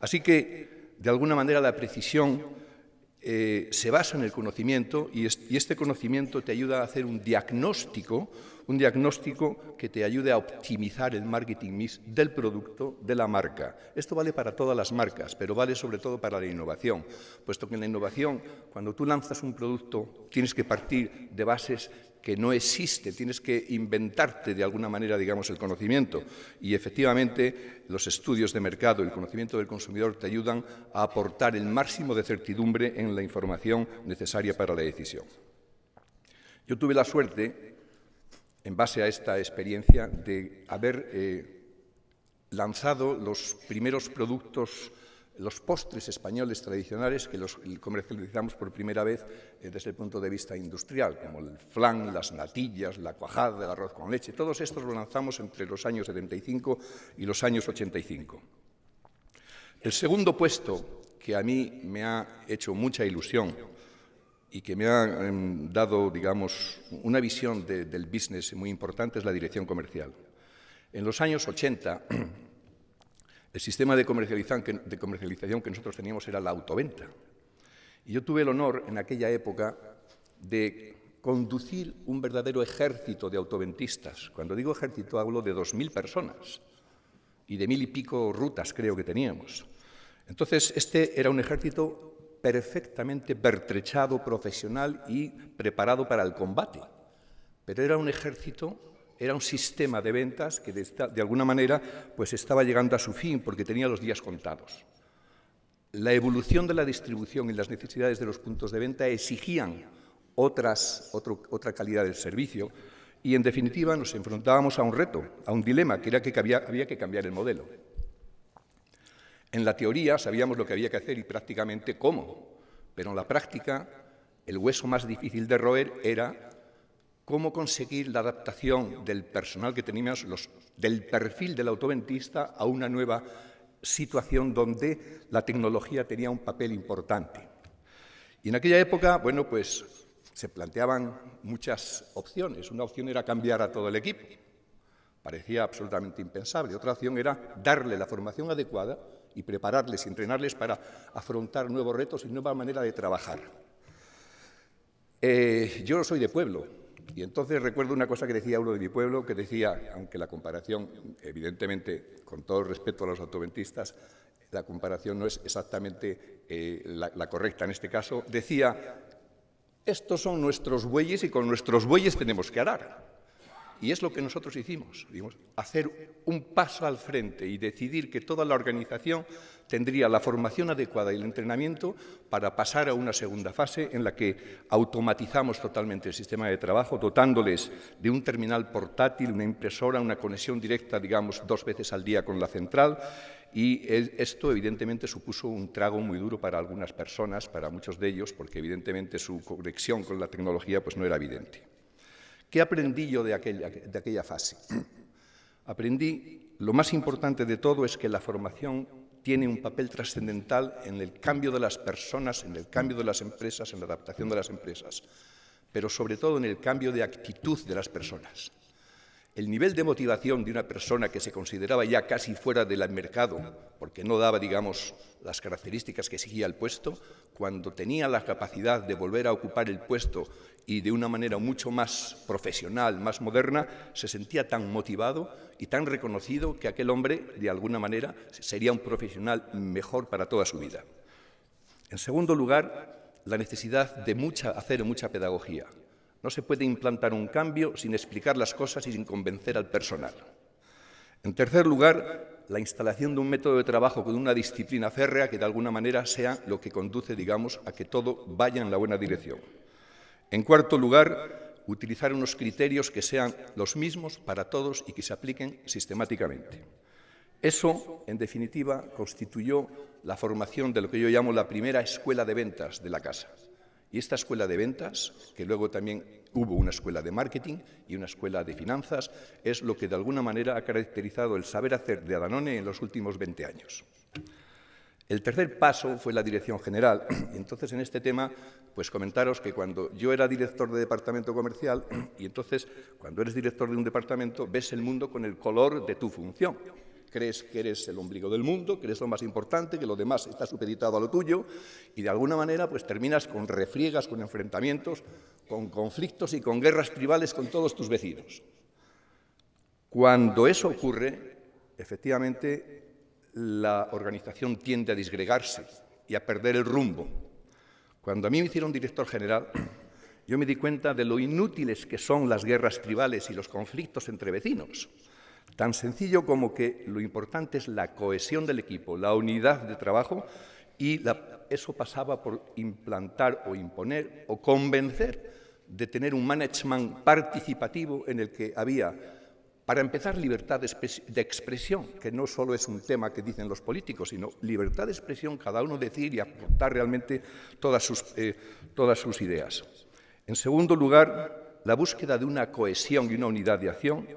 Así que, de alguna manera, la precisión eh, se basa en el conocimiento y, este conocimiento te ayuda a hacer un diagnóstico, un diagnóstico que te ayude a optimizar el marketing mix del producto, de la marca. Esto vale para todas las marcas, pero vale sobre todo para la innovación, puesto que en la innovación, cuando tú lanzas un producto, tienes que partir de bases que no existe, tienes que inventarte de alguna manera, digamos, el conocimiento. Y efectivamente los estudios de mercado y el conocimiento del consumidor te ayudan a aportar el máximo de certidumbre en la información necesaria para la decisión. Yo tuve la suerte, en base a esta experiencia, de haber eh, lanzado los primeros productos los postres españoles tradicionales que los comercializamos por primera vez eh, desde el punto de vista industrial, como el flan, las natillas, la cuajada, el arroz con leche. Todos estos los lanzamos entre los años 75 y los años 85. El segundo puesto que a mí me ha hecho mucha ilusión y que me ha dado, digamos, una visión del business muy importante es la dirección comercial. En los años 80 el sistema de comercialización, que, nosotros teníamos era la autoventa. Y yo tuve el honor en aquella época de conducir un verdadero ejército de autoventistas. Cuando digo ejército hablo de dos mil personas y de mil y pico rutas creo que teníamos. Entonces, este era un ejército perfectamente pertrechado, profesional y preparado para el combate. Pero era un ejército era un sistema de ventas que de, alguna manera pues estaba llegando a su fin porque tenía los días contados. la evolución de la distribución y las necesidades de los puntos de venta exigían otras, otra calidad del servicio y, en definitiva, nos enfrentábamos a un reto, a un dilema, que era que había que cambiar el modelo. En la teoría sabíamos lo que había que hacer y prácticamente cómo, pero en la práctica el hueso más difícil de roer era cómo conseguir la adaptación del personal que teníamos, del perfil del autoventista a una nueva situación donde la tecnología tenía un papel importante. Y en aquella época, bueno, pues se planteaban muchas opciones. Una opción era cambiar a todo el equipo. Parecía absolutamente impensable. Otra opción era darle la formación adecuada y prepararles y entrenarles para afrontar nuevos retos y nueva manera de trabajar. Eh, yo soy de pueblo y entonces recuerdo una cosa que decía uno de mi pueblo, que decía, aunque la comparación, evidentemente, con todo respeto a los autoventistas, la comparación no es exactamente eh, la correcta en este caso, decía, estos son nuestros bueyes y con nuestros bueyes tenemos que arar. Y es lo que nosotros hicimos, hacer un paso al frente y decidir que toda la organización tendría la formación adecuada y el entrenamiento para pasar a una segunda fase en la que automatizamos totalmente el sistema de trabajo, dotándoles de un terminal portátil, una impresora, una conexión directa, digamos, dos veces al día con la central. Y esto, evidentemente, supuso un trago muy duro para algunas personas, para muchos de ellos, porque, evidentemente, su conexión con la tecnología pues, no era evidente. ¿Qué aprendí yo de aquella, fase? Aprendí, lo más importante de todo es que la formación tiene un papel trascendental en el cambio de las personas, en el cambio de las empresas, en la adaptación de las empresas, pero sobre todo en el cambio de actitud de las personas. El nivel de motivación de una persona que se consideraba ya casi fuera del mercado, porque no daba, digamos, las características que exigía el puesto, cuando tenía la capacidad de volver a ocupar el puesto y de una manera mucho más profesional, más moderna, se sentía tan motivado y tan reconocido que aquel hombre, de alguna manera, sería un profesional mejor para toda su vida. En segundo lugar, la necesidad de hacer mucha pedagogía. No se puede implantar un cambio sin explicar las cosas y sin convencer al personal. En tercer lugar, la instalación de un método de trabajo con una disciplina férrea que de alguna manera sea lo que conduce, digamos, a que todo vaya en la buena dirección. En cuarto lugar, utilizar unos criterios que sean los mismos para todos y que se apliquen sistemáticamente. Eso, en definitiva, constituyó la formación de lo que yo llamo la primera escuela de ventas de la casa. Y esta escuela de ventas, que luego también hubo una escuela de marketing y una escuela de finanzas, es lo que de alguna manera ha caracterizado el saber hacer de Adanone en los últimos 20 años. El tercer paso fue la dirección general. Entonces, en este tema, pues comentaros que cuando yo era director de departamento comercial, y entonces cuando eres director de un departamento, ves el mundo con el color de tu función crees que eres el ombligo del mundo, que eres lo más importante, que lo demás está supeditado a lo tuyo, y de alguna manera pues terminas con refriegas, con enfrentamientos, con conflictos y con guerras tribales con todos tus vecinos. Cuando eso ocurre, efectivamente la organización tiende a disgregarse y a perder el rumbo. Cuando a mí me hicieron director general, yo me di cuenta de lo inútiles que son las guerras tribales y los conflictos entre vecinos. Tan sencillo como que lo importante es la cohesión del equipo, la unidad de trabajo y eso pasaba por implantar o imponer o convencer de tener un management participativo en el que había, para empezar, libertad de expresión, que no solo es un tema que dicen los políticos, sino libertad de expresión, cada uno decir y aportar realmente todas sus, eh, todas sus ideas. En segundo lugar, la búsqueda de una cohesión y una unidad de acción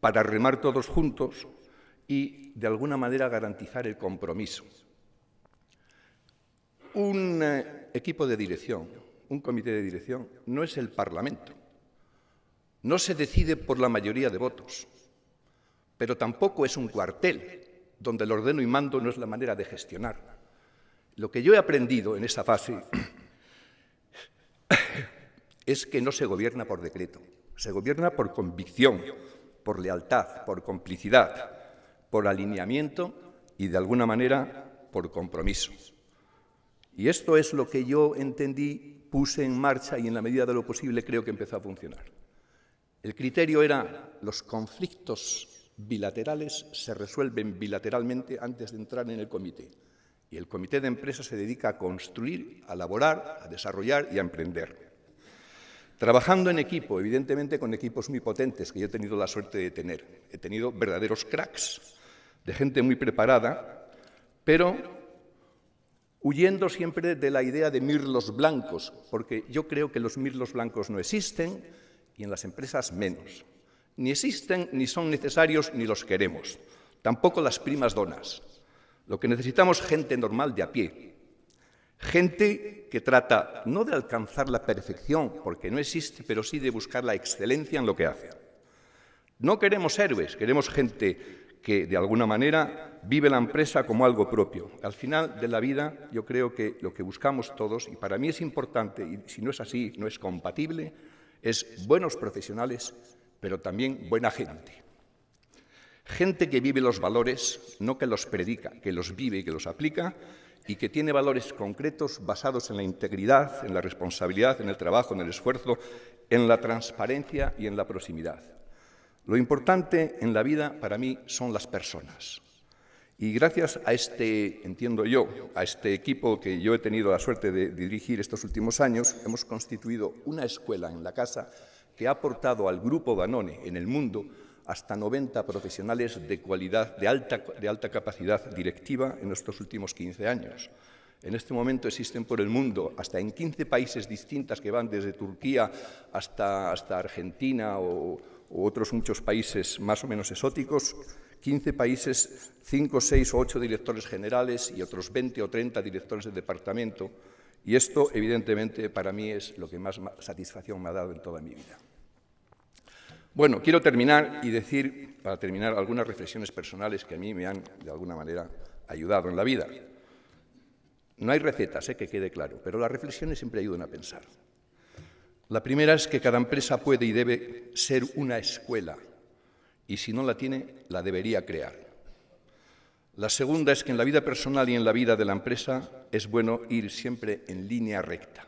para remar todos juntos y, de alguna manera, garantizar el compromiso. Un eh, equipo de dirección, un comité de dirección, no es el Parlamento. No se decide por la mayoría de votos, pero tampoco es un cuartel donde el ordeno y mando no es la manera de gestionar. Lo que yo he aprendido en esa fase es que no se gobierna por decreto, se gobierna por convicción, por lealtad, por complicidad, por alineamiento y, de alguna manera, por compromiso. Y esto es lo que yo entendí, puse en marcha y, en la medida de lo posible, creo que empezó a funcionar. El criterio era los conflictos bilaterales se resuelven bilateralmente antes de entrar en el comité. Y el comité de empresa se dedica a construir, a elaborar, a desarrollar y a emprender. Trabajando en equipo, evidentemente con equipos muy potentes que yo he tenido la suerte de tener. He tenido verdaderos cracks, de gente muy preparada, pero huyendo siempre de la idea de mirlos blancos, porque yo creo que los mirlos blancos no existen y en las empresas menos. Ni existen, ni son necesarios, ni los queremos. Tampoco las primas donas. Lo que necesitamos es gente normal de a pie. Gente que trata no de alcanzar la perfección, porque no existe, pero sí de buscar la excelencia en lo que hace. No queremos héroes, queremos gente que de alguna manera vive la empresa como algo propio. Al final de la vida yo creo que lo que buscamos todos, y para mí es importante, y si no es así, no es compatible, es buenos profesionales, pero también buena gente. Gente que vive los valores, no que los predica, que los vive y que los aplica, y que tiene valores concretos basados en la integridad, en la responsabilidad, en el trabajo, en el esfuerzo, en la transparencia y en la proximidad. Lo importante en la vida para mí son las personas. Y gracias a este, entiendo yo, a este equipo que yo he tenido la suerte de dirigir estos últimos años, hemos constituido una escuela en la casa que ha aportado al grupo Danone en el mundo hasta 90 profesionales de cualidad, de alta, de alta capacidad directiva en estos últimos 15 años. En este momento existen por el mundo, hasta en 15 países distintos que van desde Turquía hasta, hasta Argentina o, otros muchos países más o menos exóticos, 15 países, 5, 6 o 8 directores generales y otros 20 o 30 directores de departamento. Y esto, evidentemente, para mí es lo que más satisfacción me ha dado en toda mi vida. Bueno, quiero terminar y decir, para terminar, algunas reflexiones personales que a mí me han, de alguna manera, ayudado en la vida. No hay recetas, sé que quede claro, pero las reflexiones siempre ayudan a pensar. La primera es que cada empresa puede y debe ser una escuela y si no la tiene, la debería crear. La segunda es que en la vida personal y en la vida de la empresa es bueno ir siempre en línea recta.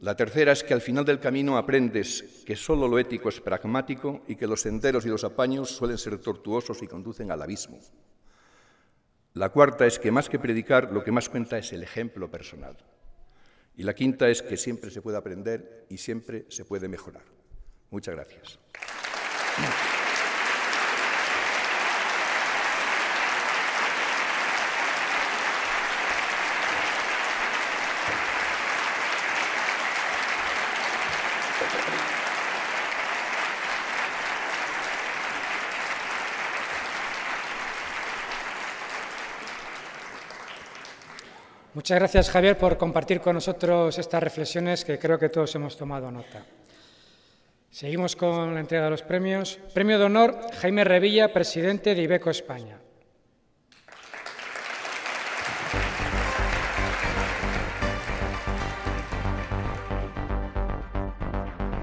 La tercera es que al final del camino aprendes que solo lo ético es pragmático y que los senderos y los apaños suelen ser tortuosos y conducen al abismo. La cuarta es que más que predicar, lo que más cuenta es el ejemplo personal. Y la quinta es que siempre se puede aprender y siempre se puede mejorar. Muchas gracias. Muchas gracias, Javier, por compartir con nosotros estas reflexiones que creo que todos hemos tomado nota. Seguimos con la entrega de los premios. Premio de honor, Jaime Revilla, presidente de Ibeco España.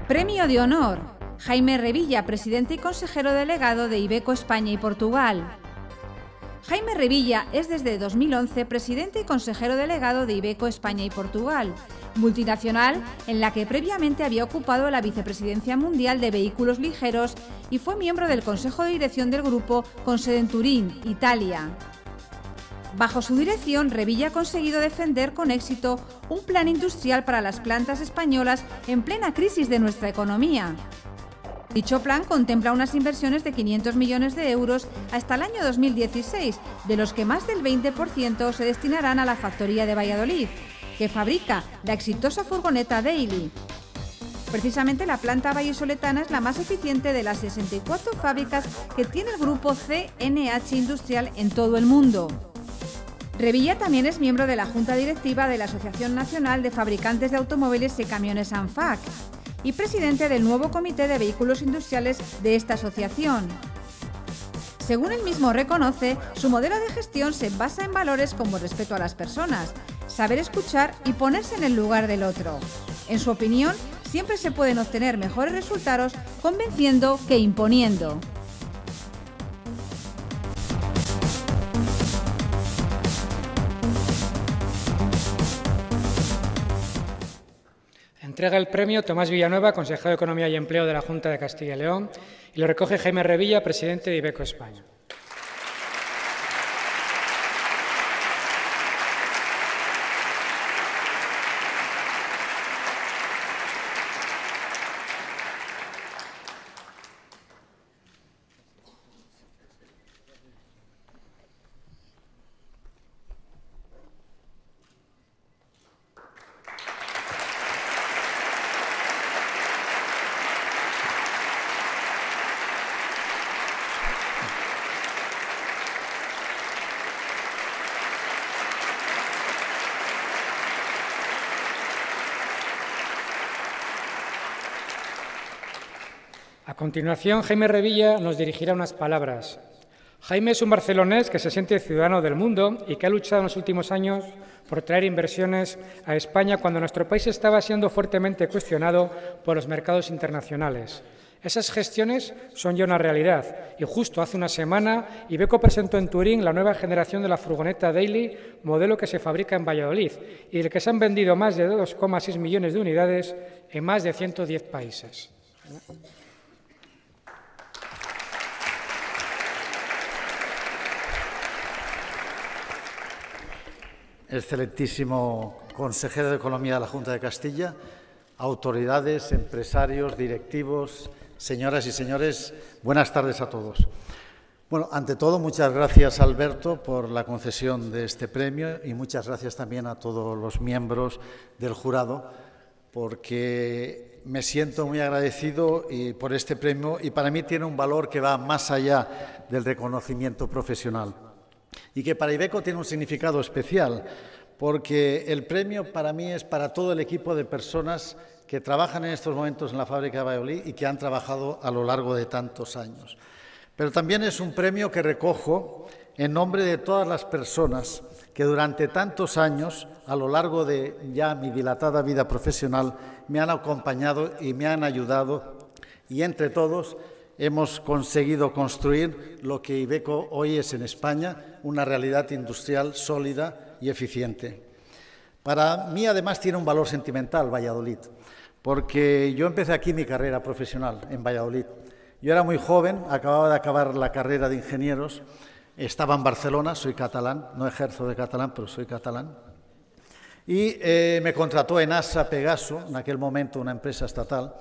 Premio de honor, Jaime Revilla, presidente y consejero delegado de Ibeco España y Portugal. Jaime Revilla es desde 2011 presidente y consejero delegado de Ibeco España y Portugal, multinacional en la que previamente había ocupado la vicepresidencia mundial de vehículos ligeros y fue miembro del consejo de dirección del grupo con sede en Turín, Italia. Bajo su dirección, Revilla ha conseguido defender con éxito un plan industrial para las plantas españolas en plena crisis de nuestra economía, Dicho plan contempla unas inversiones de 500 millones de euros hasta el año 2016, de los que más del 20% se destinarán a la factoría de Valladolid, que fabrica la exitosa furgoneta Daily. Precisamente la planta vallisoletana es la más eficiente de las 64 fábricas que tiene el grupo CNH Industrial en todo el mundo. Revilla también es miembro de la Junta Directiva de la Asociación Nacional de Fabricantes de Automóviles y Camiones ANFAC y presidente del nuevo Comité de Vehículos Industriales de esta asociación. Según él mismo reconoce, su modelo de gestión se basa en valores como respeto a las personas, saber escuchar y ponerse en el lugar del otro. En su opinión, siempre se pueden obtener mejores resultados convenciendo que imponiendo. Entrega el premio Tomás Villanueva, consejero de Economía y Empleo de la Junta de Castilla y León, y lo recoge Jaime Revilla, presidente de Ibeco España. Continuación, Jaime Revilla nos dirigirá unas palabras. Jaime es un barcelonés que se siente ciudadano del mundo y que ha luchado en los últimos años por traer inversiones a España cuando nuestro país estaba siendo fuertemente cuestionado por los mercados internacionales. Esas gestiones son ya una realidad y justo hace una semana Ibeco presentó en Turín la nueva generación de la furgoneta Daily, modelo que se fabrica en Valladolid y del que se han vendido más de 2,6 millones de unidades en más de 110 países. Excelentísimo consejero de Economía de la Junta de Castilla, autoridades, empresarios, directivos, señoras y señores, buenas tardes a todos. Bueno, ante todo, muchas gracias, Alberto, por la concesión de este premio y muchas gracias también a todos los miembros del jurado, porque me siento muy agradecido por este premio y para mí tiene un valor que va más allá del reconocimiento profesional y que para Ibeco tiene un significado especial, porque el premio para mí es para todo el equipo de personas que trabajan en estos momentos en la fábrica de Valladolid y que han trabajado a lo largo de tantos años. Pero también es un premio que recojo en nombre de todas las personas que durante tantos años, a lo largo de ya mi dilatada vida profesional, me han acompañado y me han ayudado y entre todos hemos conseguido construir lo que Ibeco hoy es en España, una realidad industrial sólida y eficiente. Para mí, además, tiene un valor sentimental Valladolid, porque yo empecé aquí mi carrera profesional en Valladolid. Yo era muy joven, acababa de acabar la carrera de ingenieros, estaba en Barcelona, soy catalán, no ejerzo de catalán, pero soy catalán. Y eh, me contrató en ASA Pegaso, en aquel momento una empresa estatal,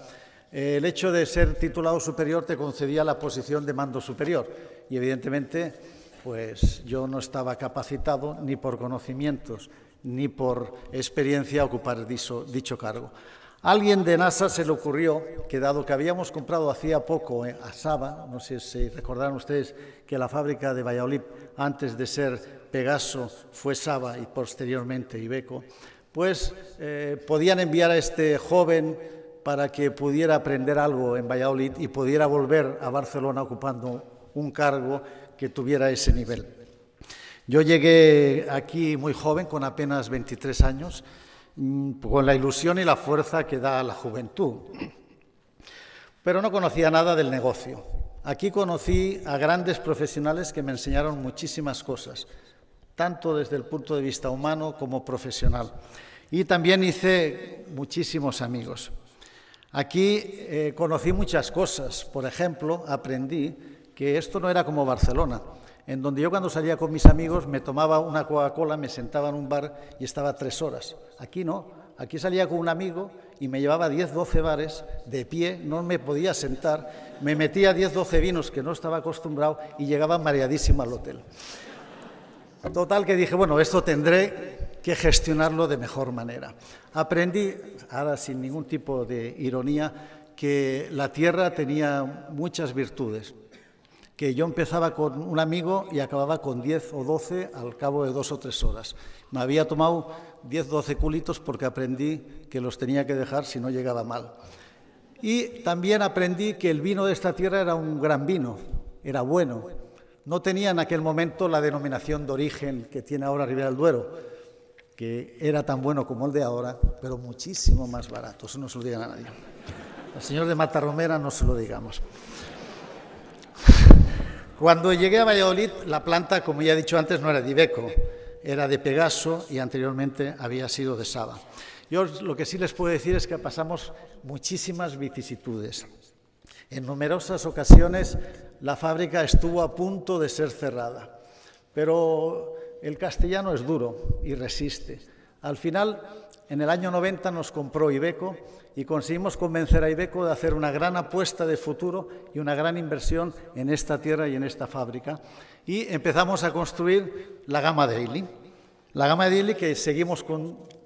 el hecho de ser titulado superior te concedía la posición de mando superior y evidentemente pues yo no estaba capacitado ni por conocimientos ni por experiencia a ocupar dicho, cargo. alguien de NASA se le ocurrió que dado que habíamos comprado hacía poco eh, a Saba, no sé si recordarán ustedes que la fábrica de Valladolid antes de ser Pegaso fue Saba y posteriormente Ibeco, pues eh, podían enviar a este joven para que pudiera aprender algo en Valladolid y pudiera volver a Barcelona ocupando un cargo que tuviera ese nivel. Yo llegué aquí muy joven, con apenas 23 años, mm, con la ilusión y la fuerza que da la juventud, pero no conocía nada del negocio. Aquí conocí a grandes profesionales que me enseñaron muchísimas cosas, tanto desde el punto de vista humano como profesional. Y también hice muchísimos amigos. Aquí eh, conocí muchas cosas. Por ejemplo, aprendí que esto no era como Barcelona, en donde yo cuando salía con mis amigos me tomaba una Coca-Cola, me sentaba en un bar y estaba tres horas. Aquí no. Aquí salía con un amigo y me llevaba 10, 12 bares de pie, no me podía sentar, me metía 10, 12 vinos que no estaba acostumbrado y llegaba mareadísimo al hotel. Total que dije, bueno, esto tendré que gestionarlo de mejor manera. Aprendí, ahora sin ningún tipo de ironía, que la tierra tenía muchas virtudes, que yo empezaba con un amigo y acababa con 10 o 12 al cabo de dos o tres horas. Me había tomado 10 12 culitos porque aprendí que los tenía que dejar si no llegaba mal. Y también aprendí que el vino de esta tierra era un gran vino, era bueno. No tenía en aquel momento la denominación de origen que tiene ahora Ribera del Duero, que era tan bueno como el de ahora, pero muchísimo más barato. Eso no se lo digan a nadie. Al señor de Matarromera no se lo digamos. Cuando llegué a Valladolid, la planta, como ya he dicho antes, no era de Ibeco, era de Pegaso y anteriormente había sido de Saba. Yo lo que sí les puedo decir es que pasamos muchísimas vicisitudes. En numerosas ocasiones la fábrica estuvo a punto de ser cerrada, pero el castellano es duro y resiste. Al final, en el año 90 nos compró Ibeco y conseguimos convencer a Ibeco de hacer una gran apuesta de futuro y una gran inversión en esta tierra y en esta fábrica. Y empezamos a construir la gama Daily. La gama Daily que seguimos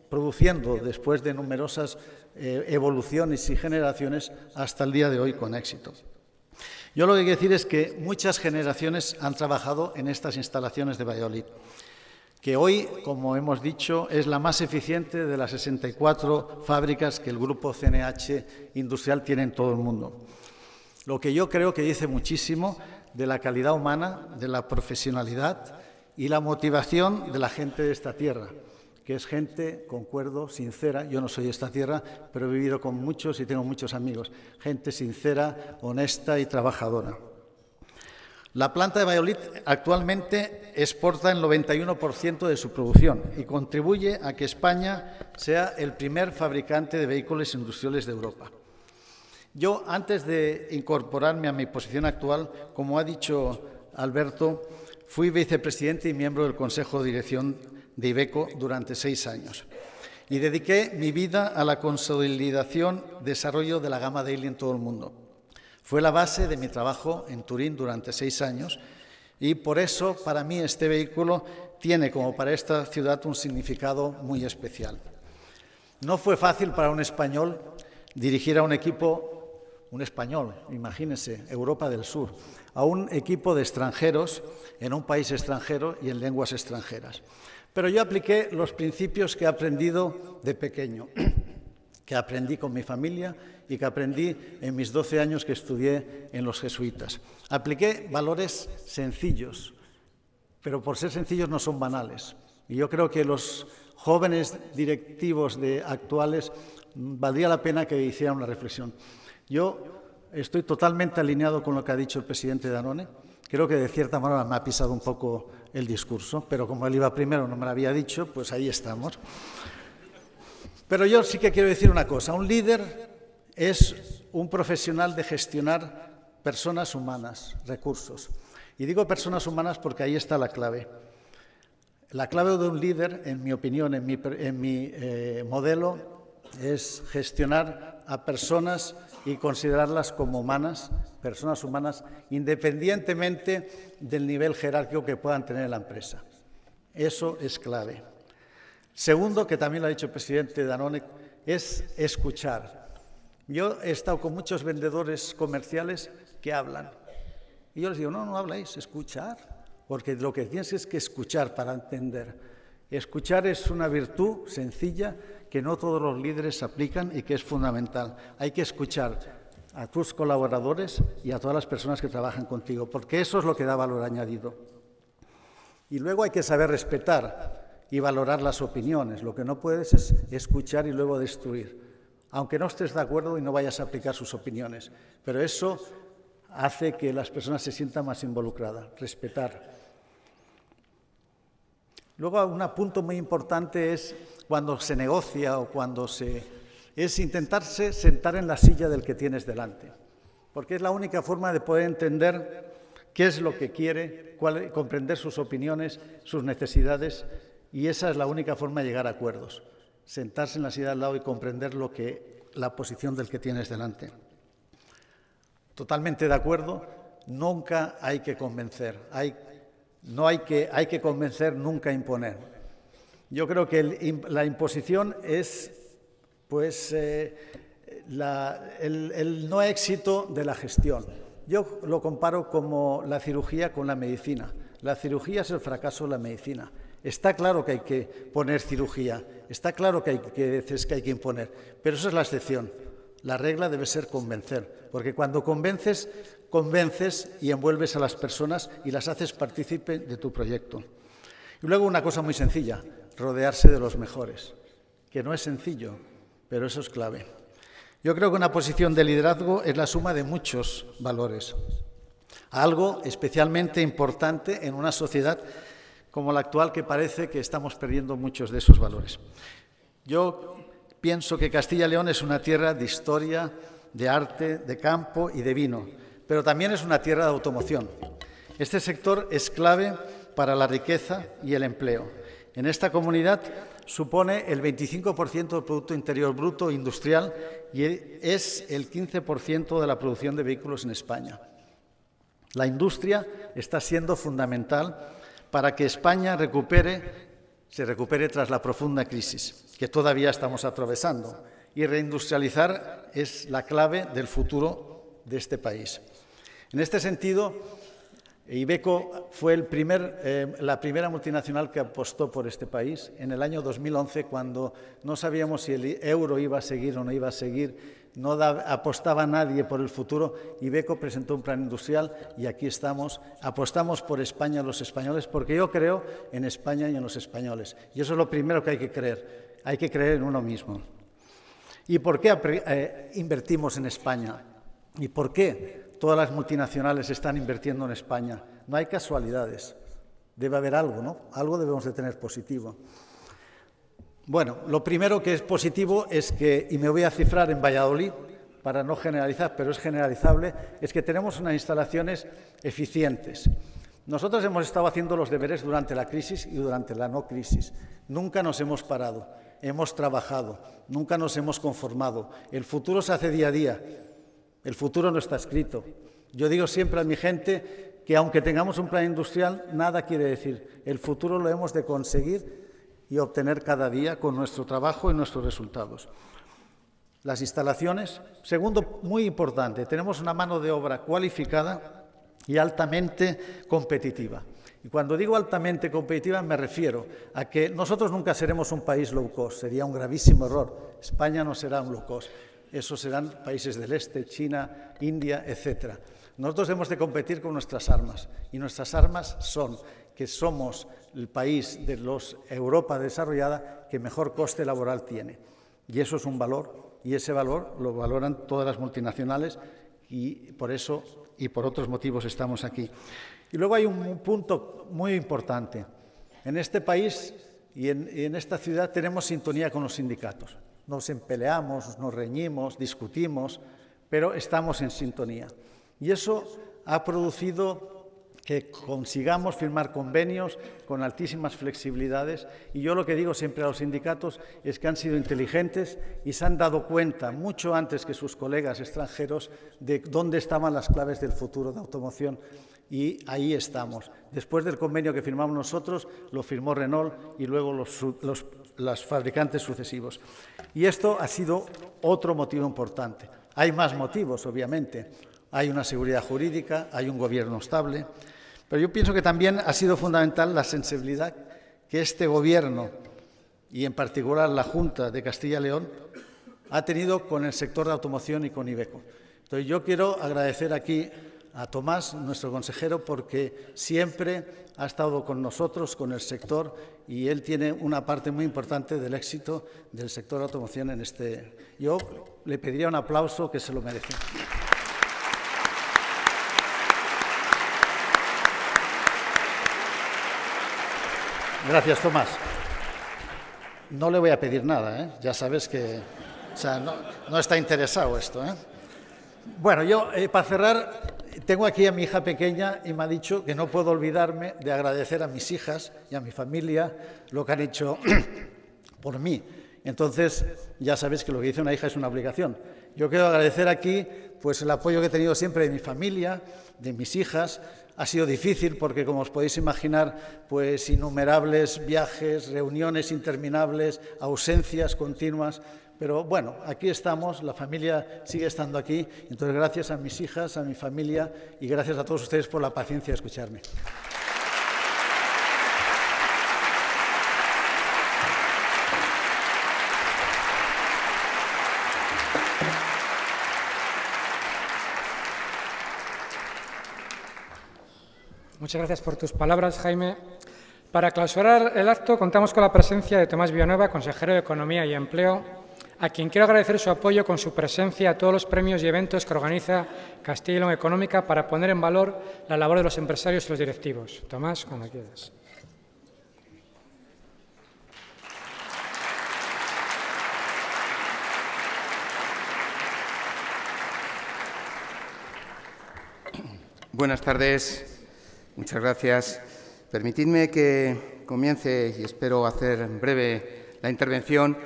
produciendo después de numerosas eh, evoluciones y generaciones hasta el día de hoy con éxito. Yo lo que quiero decir es que muchas generaciones han trabajado en estas instalaciones de Valladolid, que hoy, como hemos dicho, es la más eficiente de las 64 fábricas que el grupo CNH Industrial tiene en todo el mundo. lo que yo creo que dice muchísimo de la calidad humana, de la profesionalidad y la motivación de la gente de esta tierra, que es gente, concuerdo, sincera. Yo no soy de esta tierra, pero he vivido con muchos y tengo muchos amigos. Gente sincera, honesta y trabajadora. La planta de Valladolid actualmente exporta el 91% de su producción y contribuye a que España sea el primer fabricante de vehículos industriales de Europa. Yo, antes de incorporarme a mi posición actual, como ha dicho Alberto, fui vicepresidente y miembro del Consejo de Dirección de Ibeco durante seis años y dediqué mi vida a la consolidación desarrollo de la gama Daily en todo el mundo. Fue la base de mi trabajo en Turín durante seis años y por eso para mí este vehículo tiene como para esta ciudad un significado muy especial. No fue fácil para un español dirigir a un equipo un español, imagínense, Europa del Sur, a un equipo de extranjeros en un país extranjero y en lenguas extranjeras. Pero yo apliqué los principios que he aprendido de pequeño, que aprendí con mi familia y que aprendí en mis 12 años que estudié en los jesuitas. Apliqué valores sencillos, pero por ser sencillos no son banales. Y yo creo que los jóvenes directivos de actuales valdría la pena que hicieran una reflexión. Yo estoy totalmente alineado con lo que ha dicho el presidente Danone. Creo que de cierta manera me ha pisado un poco el discurso, pero como él iba primero, no me lo había dicho, pues ahí estamos. Pero yo sí que quiero decir una cosa. Un líder es un profesional de gestionar personas humanas, recursos. Y digo personas humanas porque ahí está la clave. La clave de un líder, en mi opinión, en mi, eh, modelo, es gestionar a personas y considerarlas como humanas, personas humanas, independientemente del nivel jerárquico que puedan tener en la empresa. Eso es clave. Segundo, que también lo ha dicho el presidente Danone, es escuchar. Yo he estado con muchos vendedores comerciales que hablan. Y yo les digo, no, no habláis, escuchar. Porque lo que tienes es que escuchar para entender. Escuchar es una virtud sencilla que no todos los líderes aplican y que es fundamental. Hay que escuchar a tus colaboradores y a todas las personas que trabajan contigo, porque eso es lo que da valor añadido. Y luego hay que saber respetar y valorar las opiniones. Lo que no puedes es escuchar y luego destruir, aunque no estés de acuerdo y no vayas a aplicar sus opiniones. Pero eso hace que las personas se sientan más involucradas, respetar. Luego, un punto muy importante es cuando se negocia o cuando se... es intentarse sentar en la silla del que tienes delante, porque es la única forma de poder entender qué es lo que quiere, comprender sus opiniones, sus necesidades, y esa es la única forma de llegar a acuerdos, sentarse en la silla al lado y comprender lo que, la posición del que tienes delante. Totalmente de acuerdo, nunca hay que convencer, hay no hay que, hay que convencer, nunca imponer. Yo creo que la imposición es pues, eh, el, no éxito de la gestión. Yo lo comparo como la cirugía con la medicina. La cirugía es el fracaso de la medicina. Está claro que hay que poner cirugía, está claro que hay que, que hay que imponer, pero eso es la excepción. La regla debe ser convencer, porque cuando convences convences y envuelves a las personas y las haces partícipe de tu proyecto. Y luego una cosa muy sencilla, rodearse de los mejores, que no es sencillo, pero eso es clave. Yo creo que una posición de liderazgo es la suma de muchos valores, algo especialmente importante en una sociedad como la actual que parece que estamos perdiendo muchos de esos valores. Yo pienso que Castilla y León es una tierra de historia, de arte, de campo y de vino pero también es una tierra de automoción. Este sector es clave para la riqueza y el empleo. En esta comunidad supone el 25% del Producto Interior Bruto industrial y es el 15% de la producción de vehículos en España. La industria está siendo fundamental para que España se recupere tras la profunda crisis que todavía estamos atravesando. Y reindustrializar es la clave del futuro de este país. En este sentido, Ibeco fue eh, la primera multinacional que apostó por este país en el año 2011, cuando no sabíamos si el euro iba a seguir o no iba a seguir, no apostaba nadie por el futuro. Ibeco presentó un plan industrial y aquí estamos. Apostamos por España los españoles, porque yo creo en España y en los españoles. Y eso es lo primero que hay que creer. Hay que creer en uno mismo. ¿Y por qué eh, invertimos en España? ¿Y por qué todas las multinacionales están invirtiendo en España? No hay casualidades. Debe haber algo, ¿no? Algo debemos de tener positivo. Bueno, lo primero que es positivo es que, y me voy a cifrar en Valladolid, para no generalizar, pero es generalizable, es que tenemos unas instalaciones eficientes. Nosotros hemos estado haciendo los deberes durante la crisis y durante la no crisis. Nunca nos hemos parado, hemos trabajado, nunca nos hemos conformado. El futuro se hace día a día, el futuro no está escrito. Yo digo siempre a mi gente que aunque tengamos un plan industrial, nada quiere decir. El futuro lo hemos de conseguir y obtener cada día con nuestro trabajo y nuestros resultados. Las instalaciones, segundo, muy importante, tenemos una mano de obra cualificada y altamente competitiva. Y cuando digo altamente competitiva me refiero a que nosotros nunca seremos un país low cost, sería un gravísimo error. España no será un low cost, esos serán países del este, China, India, etc. Nosotros hemos de competir con nuestras armas y nuestras armas son que somos el país de los Europa desarrollada que mejor coste laboral tiene. Y eso es un valor, y ese valor lo valoran todas las multinacionales y por eso y por otros motivos estamos aquí. Y luego hay un punto muy importante. En este país y en, y en esta ciudad tenemos sintonía con los sindicatos. Nos peleamos, nos reñimos, discutimos, pero estamos en sintonía. Y eso ha producido que consigamos firmar convenios con altísimas flexibilidades. Y yo lo que digo siempre a los sindicatos es que han sido inteligentes y se han dado cuenta, mucho antes que sus colegas extranjeros, de dónde estaban las claves del futuro de automoción. Y ahí estamos. Después del convenio que firmamos nosotros, lo firmó Renault y luego los, los fabricantes sucesivos. Y esto ha sido otro motivo importante. Hay más motivos, obviamente. Hay una seguridad jurídica, hay un gobierno estable, pero yo pienso que también ha sido fundamental la sensibilidad que este Gobierno y en particular la Junta de Castilla y León ha tenido con el sector de automoción y con Ibeco. Entonces yo quiero agradecer aquí a Tomás, nuestro consejero, porque siempre ha estado con nosotros, con el sector, y él tiene una parte muy importante del éxito del sector automoción en este. Yo le pediría un aplauso que se lo merece. Gracias, Tomás. No le voy a pedir nada, ¿eh? ya sabes que no, está interesado esto. ¿eh? Bueno, yo eh, para cerrar, tengo aquí a mi hija pequeña y me ha dicho que no puedo olvidarme de agradecer a mis hijas y a mi familia lo que han hecho por mí. Entonces, ya sabéis que lo que dice una hija es una obligación. Yo quiero agradecer aquí pues, el apoyo que he tenido siempre de mi familia, de mis hijas, ha sido difícil porque, como os podéis imaginar, pues innumerables viajes, reuniones interminables, ausencias continuas. Pero bueno, aquí estamos, la familia sigue estando aquí. Entonces, gracias a mis hijas, a mi familia y gracias a todos ustedes por la paciencia de escucharme. Muchas gracias por tus palabras, Jaime. Para clausurar el acto, contamos con la presencia de Tomás Villanueva, consejero de Economía y Empleo, a quien quiero agradecer su apoyo con su presencia a todos los premios y eventos que organiza Castilla y León Económica para poner en valor la labor de los empresarios y los directivos. Tomás, cuando quieras. Buenas tardes, Muchas gracias. Permitidme que comience, y espero hacer breve la intervención,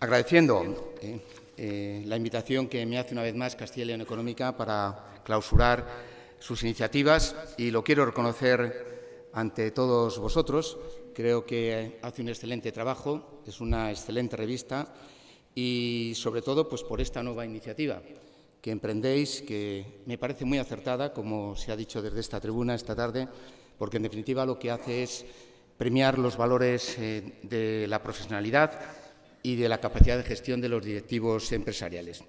agradeciendo eh, eh, la invitación que me hace una vez más Castilla y León Económica para clausurar sus iniciativas y lo quiero reconocer ante todos vosotros. Creo que hace un excelente trabajo, es una excelente revista y, sobre todo, pues por esta nueva iniciativa que emprendéis, que me parece muy acertada, como se ha dicho desde esta tribuna esta tarde, porque en definitiva lo que hace es premiar los valores eh, de la profesionalidad y de la capacidad de gestión de los directivos empresariales.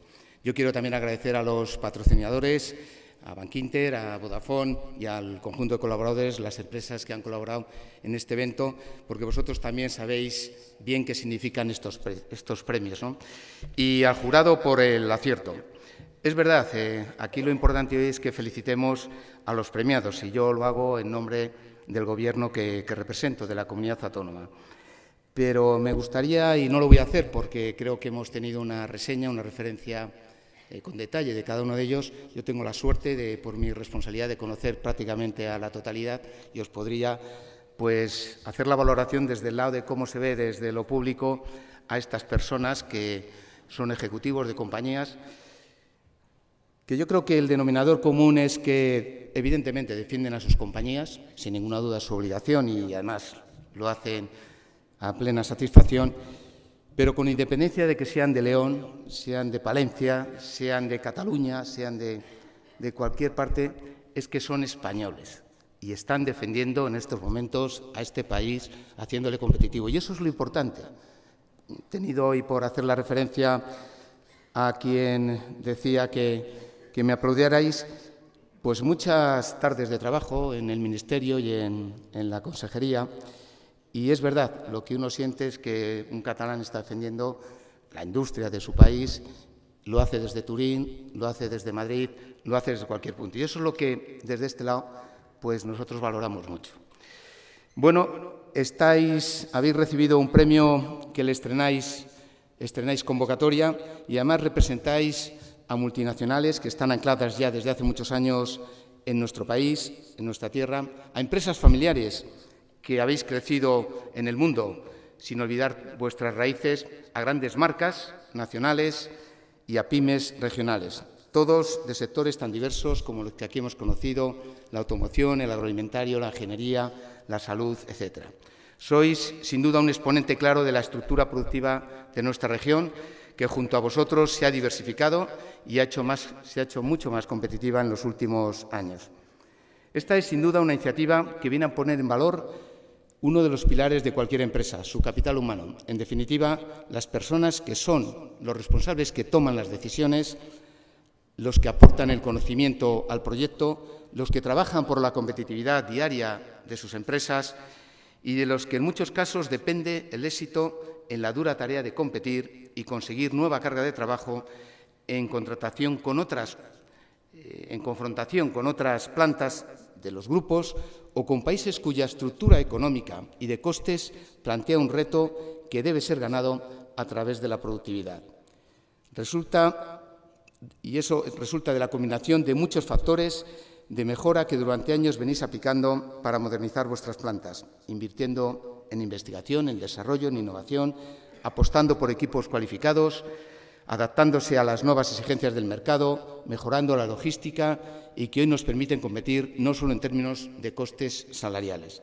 Yo quiero también agradecer a los patrocinadores, a Bankinter, a Vodafone y al conjunto de colaboradores, las empresas que han colaborado en este evento, porque vosotros también sabéis bien qué significan estos, estos premios. Y al jurado por el acierto. Es verdad, eh, aquí lo importante hoy es que felicitemos a los premiados y yo lo hago en nombre del Gobierno que, represento, de la comunidad autónoma. Pero me gustaría, y no lo voy a hacer porque creo que hemos tenido una reseña, una referencia eh, con detalle de cada uno de ellos. Yo tengo la suerte, de, por mi responsabilidad, de conocer prácticamente a la totalidad y os podría pues, hacer la valoración desde el lado de cómo se ve desde lo público a estas personas que son ejecutivos de compañías que yo creo que el denominador común es que evidentemente defienden a sus compañías, sin ninguna duda su obligación y además lo hacen a plena satisfacción, pero con independencia de que sean de León, sean de Palencia, sean de Cataluña, sean de, cualquier parte, es que son españoles y están defendiendo en estos momentos a este país, haciéndole competitivo. Y eso es lo importante. Tenido hoy por hacer la referencia a quien decía que que me aplaudierais pues muchas tardes de trabajo en el Ministerio y en, la Consejería. Y es verdad, lo que uno siente es que un catalán está defendiendo la industria de su país, lo hace desde Turín, lo hace desde Madrid, lo hace desde cualquier punto. Y eso es lo que desde este lado pues nosotros valoramos mucho. Bueno, estáis, habéis recibido un premio que le estrenáis, estrenáis convocatoria y además representáis a multinacionales que están ancladas ya desde hace muchos años en nuestro país, en nuestra tierra, a empresas familiares que habéis crecido en el mundo, sin olvidar vuestras raíces, a grandes marcas nacionales y a pymes regionales, todos de sectores tan diversos como los que aquí hemos conocido, la automoción, el agroalimentario, la ingeniería, la salud, etc. Sois, sin duda, un exponente claro de la estructura productiva de nuestra región que junto a vosotros se ha diversificado y se ha hecho mucho más competitiva en los últimos años. Esta es sin duda una iniciativa que viene a poner en valor uno de los pilares de cualquier empresa, su capital humano. En definitiva, las personas que son los responsables que toman las decisiones, los que aportan el conocimiento al proyecto, los que trabajan por la competitividad diaria de sus empresas y de los que en muchos casos depende el éxito en la dura tarea de competir y conseguir nueva carga de trabajo en contratación con otras, eh, en confrontación con otras plantas de los grupos o con países cuya estructura económica y de costes plantea un reto que debe ser ganado a través de la productividad. Resulta, y eso resulta de la combinación de muchos factores de mejora que durante años venís aplicando para modernizar vuestras plantas, invirtiendo en investigación, en desarrollo, en innovación, apostando por equipos cualificados, adaptándose a las nuevas exigencias del mercado, mejorando la logística y que hoy nos permiten competir no solo en términos de costes salariales.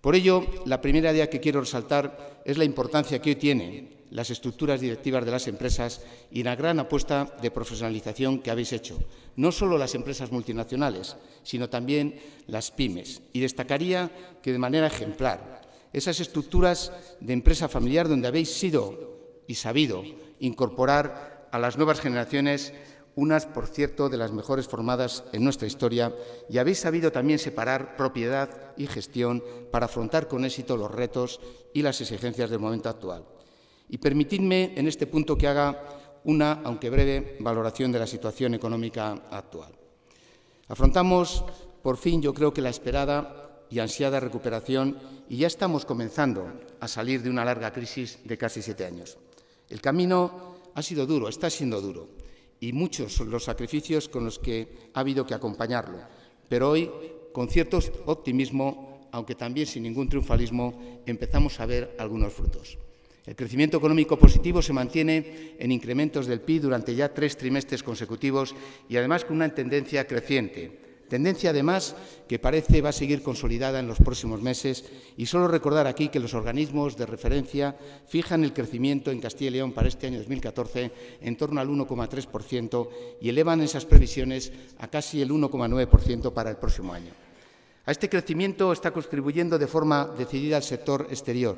Por ello, la primera idea que quiero resaltar es la importancia que hoy tienen las estructuras directivas de las empresas y la gran apuesta de profesionalización que habéis hecho, no solo las empresas multinacionales, sino también las pymes. Y destacaría que de manera ejemplar esas estructuras de empresa familiar donde habéis sido y sabido incorporar a las nuevas generaciones, unas, por cierto, de las mejores formadas en nuestra historia, y habéis sabido también separar propiedad y gestión para afrontar con éxito los retos y las exigencias del momento actual. Y permitidme en este punto que haga una, aunque breve, valoración de la situación económica actual. Afrontamos, por fin, yo creo que la esperada y ansiada recuperación y ya estamos comenzando a salir de una larga crisis de casi siete años. El camino ha sido duro, está siendo duro, y muchos son los sacrificios con los que ha habido que acompañarlo. Pero hoy, con cierto optimismo, aunque también sin ningún triunfalismo, empezamos a ver algunos frutos. El crecimiento económico positivo se mantiene en incrementos del PIB durante ya tres trimestres consecutivos y además con una tendencia creciente, Tendencia, además, que parece va a seguir consolidada en los próximos meses y solo recordar aquí que los organismos de referencia fijan el crecimiento en Castilla y León para este año 2014 en torno al 1,3% y elevan esas previsiones a casi el 1,9% para el próximo año. A este crecimiento está contribuyendo de forma decidida el sector exterior,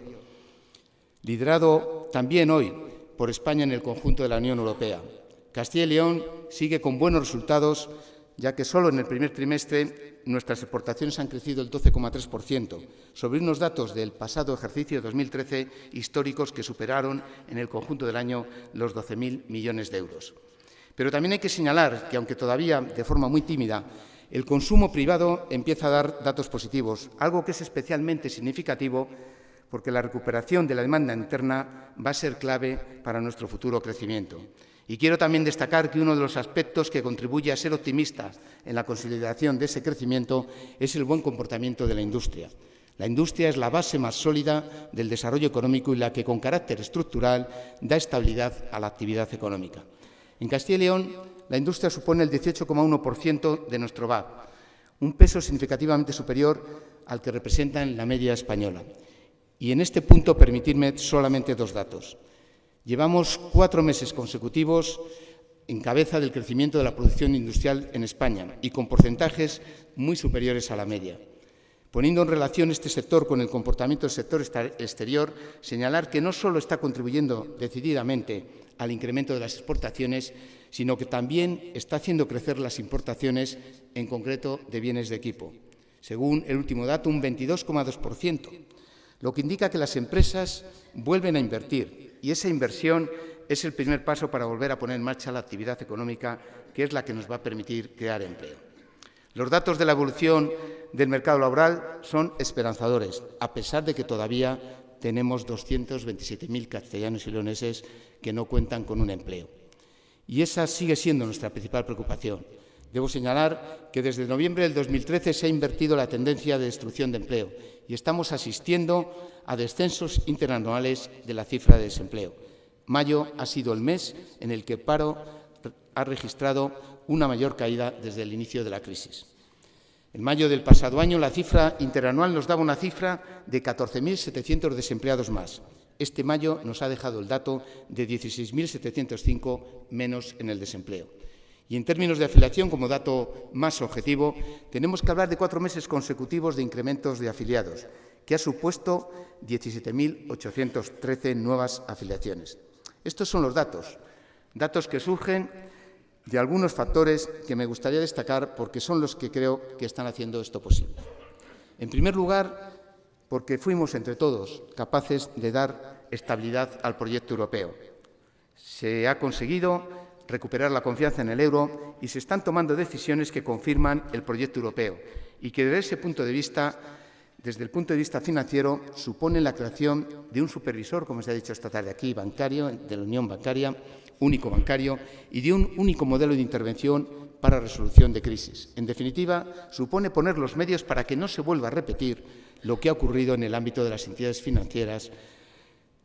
liderado también hoy por España en el conjunto de la Unión Europea. Castilla y León sigue con buenos resultados ya que solo en el primer trimestre nuestras exportaciones han crecido el 12,3%, sobre unos datos del pasado ejercicio de 2013 históricos que superaron en el conjunto del año los 12.000 millones de euros. Pero también hay que señalar que, aunque todavía de forma muy tímida, el consumo privado empieza a dar datos positivos, algo que es especialmente significativo porque la recuperación de la demanda interna va a ser clave para nuestro futuro crecimiento. Y quiero también destacar que uno de los aspectos que contribuye a ser optimista en la consolidación de ese crecimiento es el buen comportamiento de la industria. La industria es la base más sólida del desarrollo económico y la que, con carácter estructural, da estabilidad a la actividad económica. En Castilla y León, la industria supone el 18,1% de nuestro BAP, un peso significativamente superior al que representa en la media española. Y en este punto, permitirme solamente dos datos. Llevamos cuatro meses consecutivos en cabeza del crecimiento de la producción industrial en España y con porcentajes muy superiores a la media. Poniendo en relación este sector con el comportamiento del sector exterior, señalar que no solo está contribuyendo decididamente al incremento de las exportaciones, sino que también está haciendo crecer las importaciones, en concreto de bienes de equipo. Según el último dato, un 22,2%, lo que indica que las empresas vuelven a invertir y esa inversión es el primer paso para volver a poner en marcha la actividad económica, que es la que nos va a permitir crear empleo. Los datos de la evolución del mercado laboral son esperanzadores, a pesar de que todavía tenemos 227.000 castellanos y leoneses que no cuentan con un empleo. Y esa sigue siendo nuestra principal preocupación. Debo señalar que desde noviembre del 2013 se ha invertido la tendencia de destrucción de empleo y estamos asistiendo a descensos interanuales de la cifra de desempleo. Mayo ha sido el mes en el que paro ha registrado una mayor caída desde el inicio de la crisis. En mayo del pasado año, la cifra interanual nos daba una cifra de 14.700 desempleados más. Este mayo nos ha dejado el dato de 16.705 menos en el desempleo. Y en términos de afiliación, como dato más objetivo, tenemos que hablar de cuatro meses consecutivos de incrementos de afiliados, que ha supuesto 17.813 nuevas afiliaciones. Estos son los datos, datos que surgen de algunos factores que me gustaría destacar porque son los que creo que están haciendo esto posible. En primer lugar, porque fuimos entre todos capaces de dar estabilidad al proyecto europeo. Se ha conseguido recuperar la confianza en el euro y se están tomando decisiones que confirman el proyecto europeo y que desde ese punto de vista, desde el punto de vista financiero, suponen la creación de un supervisor, como se ha dicho esta tarde aquí, bancario, de la Unión Bancaria, único bancario, y de un único modelo de intervención para resolución de crisis. En definitiva, supone poner los medios para que no se vuelva a repetir lo que ha ocurrido en el ámbito de las entidades financieras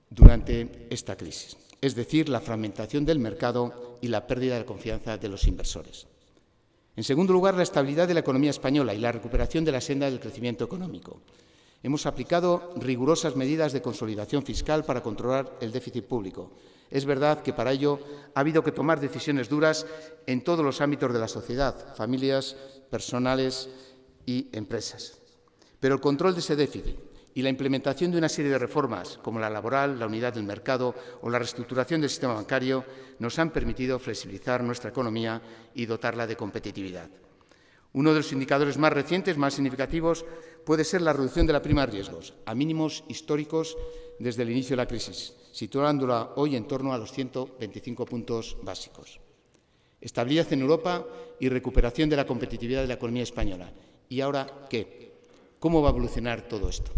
durante esta crisis es decir, la fragmentación del mercado y la pérdida de confianza de los inversores. En segundo lugar, la estabilidad de la economía española y la recuperación de la senda del crecimiento económico. Hemos aplicado rigurosas medidas de consolidación fiscal para controlar el déficit público. Es verdad que para ello ha habido que tomar decisiones duras en todos los ámbitos de la sociedad, familias, personales y empresas. Pero el control de ese déficit y la implementación de una serie de reformas, como la laboral, la unidad del mercado o la reestructuración del sistema bancario, nos han permitido flexibilizar nuestra economía y dotarla de competitividad. Uno de los indicadores más recientes, más significativos, puede ser la reducción de la prima de riesgos, a mínimos históricos desde el inicio de la crisis, situándola hoy en torno a los 125 puntos básicos. Estabilidad en Europa y recuperación de la competitividad de la economía española. ¿Y ahora qué? ¿Cómo va a evolucionar todo esto?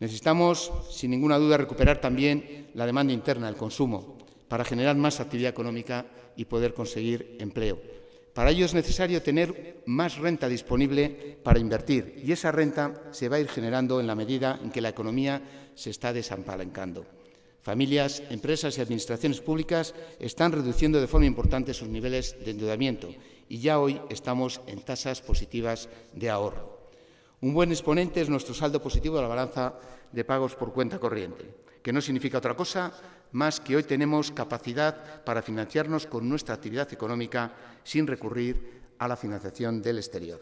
Necesitamos, sin ninguna duda, recuperar también la demanda interna, el consumo, para generar más actividad económica y poder conseguir empleo. Para ello es necesario tener más renta disponible para invertir y esa renta se va a ir generando en la medida en que la economía se está desapalancando. Familias, empresas y administraciones públicas están reduciendo de forma importante sus niveles de endeudamiento y ya hoy estamos en tasas positivas de ahorro. Un buen exponente es nuestro saldo positivo de la balanza de pagos por cuenta corriente, que no significa otra cosa más que hoy tenemos capacidad para financiarnos con nuestra actividad económica sin recurrir a la financiación del exterior.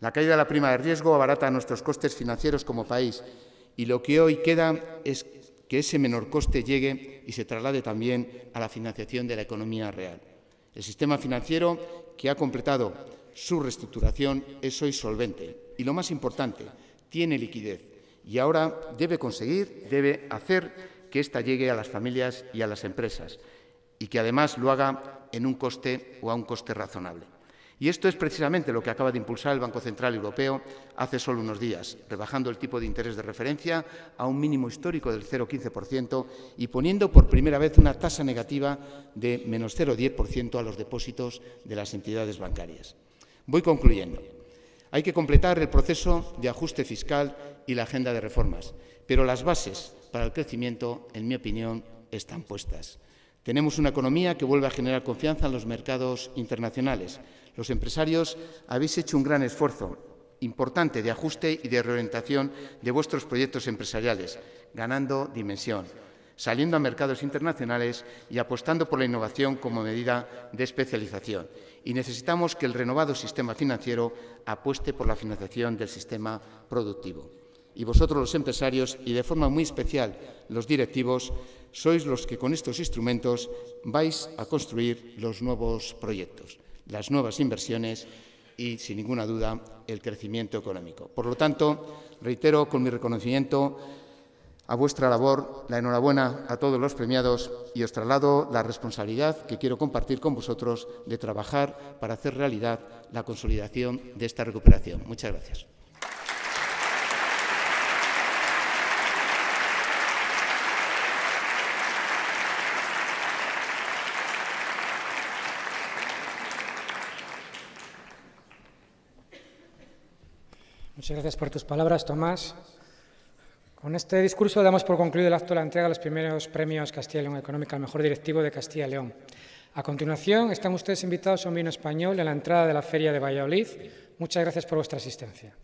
La caída de la prima de riesgo abarata nuestros costes financieros como país y lo que hoy queda es que ese menor coste llegue y se traslade también a la financiación de la economía real. El sistema financiero que ha completado su reestructuración es hoy solvente y, lo más importante, tiene liquidez y ahora debe conseguir, debe hacer que ésta llegue a las familias y a las empresas y que además lo haga en un coste o a un coste razonable. Y esto es precisamente lo que acaba de impulsar el Banco Central Europeo hace solo unos días, rebajando el tipo de interés de referencia a un mínimo histórico del 0,15% y poniendo por primera vez una tasa negativa de menos 0,10% a los depósitos de las entidades bancarias. Voy concluyendo. Hay que completar el proceso de ajuste fiscal y la agenda de reformas, pero las bases para el crecimiento, en mi opinión, están puestas. Tenemos una economía que vuelve a generar confianza en los mercados internacionales. Los empresarios habéis hecho un gran esfuerzo importante de ajuste y de reorientación de vuestros proyectos empresariales, ganando dimensión, saliendo a mercados internacionales y apostando por la innovación como medida de especialización. Y necesitamos que el renovado sistema financiero apueste por la financiación del sistema productivo. Y vosotros, los empresarios, y de forma muy especial los directivos, sois los que con estos instrumentos vais a construir los nuevos proyectos, las nuevas inversiones y, sin ninguna duda, el crecimiento económico. Por lo tanto, reitero con mi reconocimiento a vuestra labor, la enhorabuena a todos los premiados y os traslado la responsabilidad que quiero compartir con vosotros de trabajar para hacer realidad la consolidación de esta recuperación. Muchas gracias. Muchas gracias por tus palabras, Tomás. Con este discurso damos por concluido el acto de la entrega de los primeros premios Castilla y León Económica al mejor directivo de Castilla y León. A continuación, están ustedes invitados a un vino español en la entrada de la Feria de Valladolid. Muchas gracias por vuestra asistencia.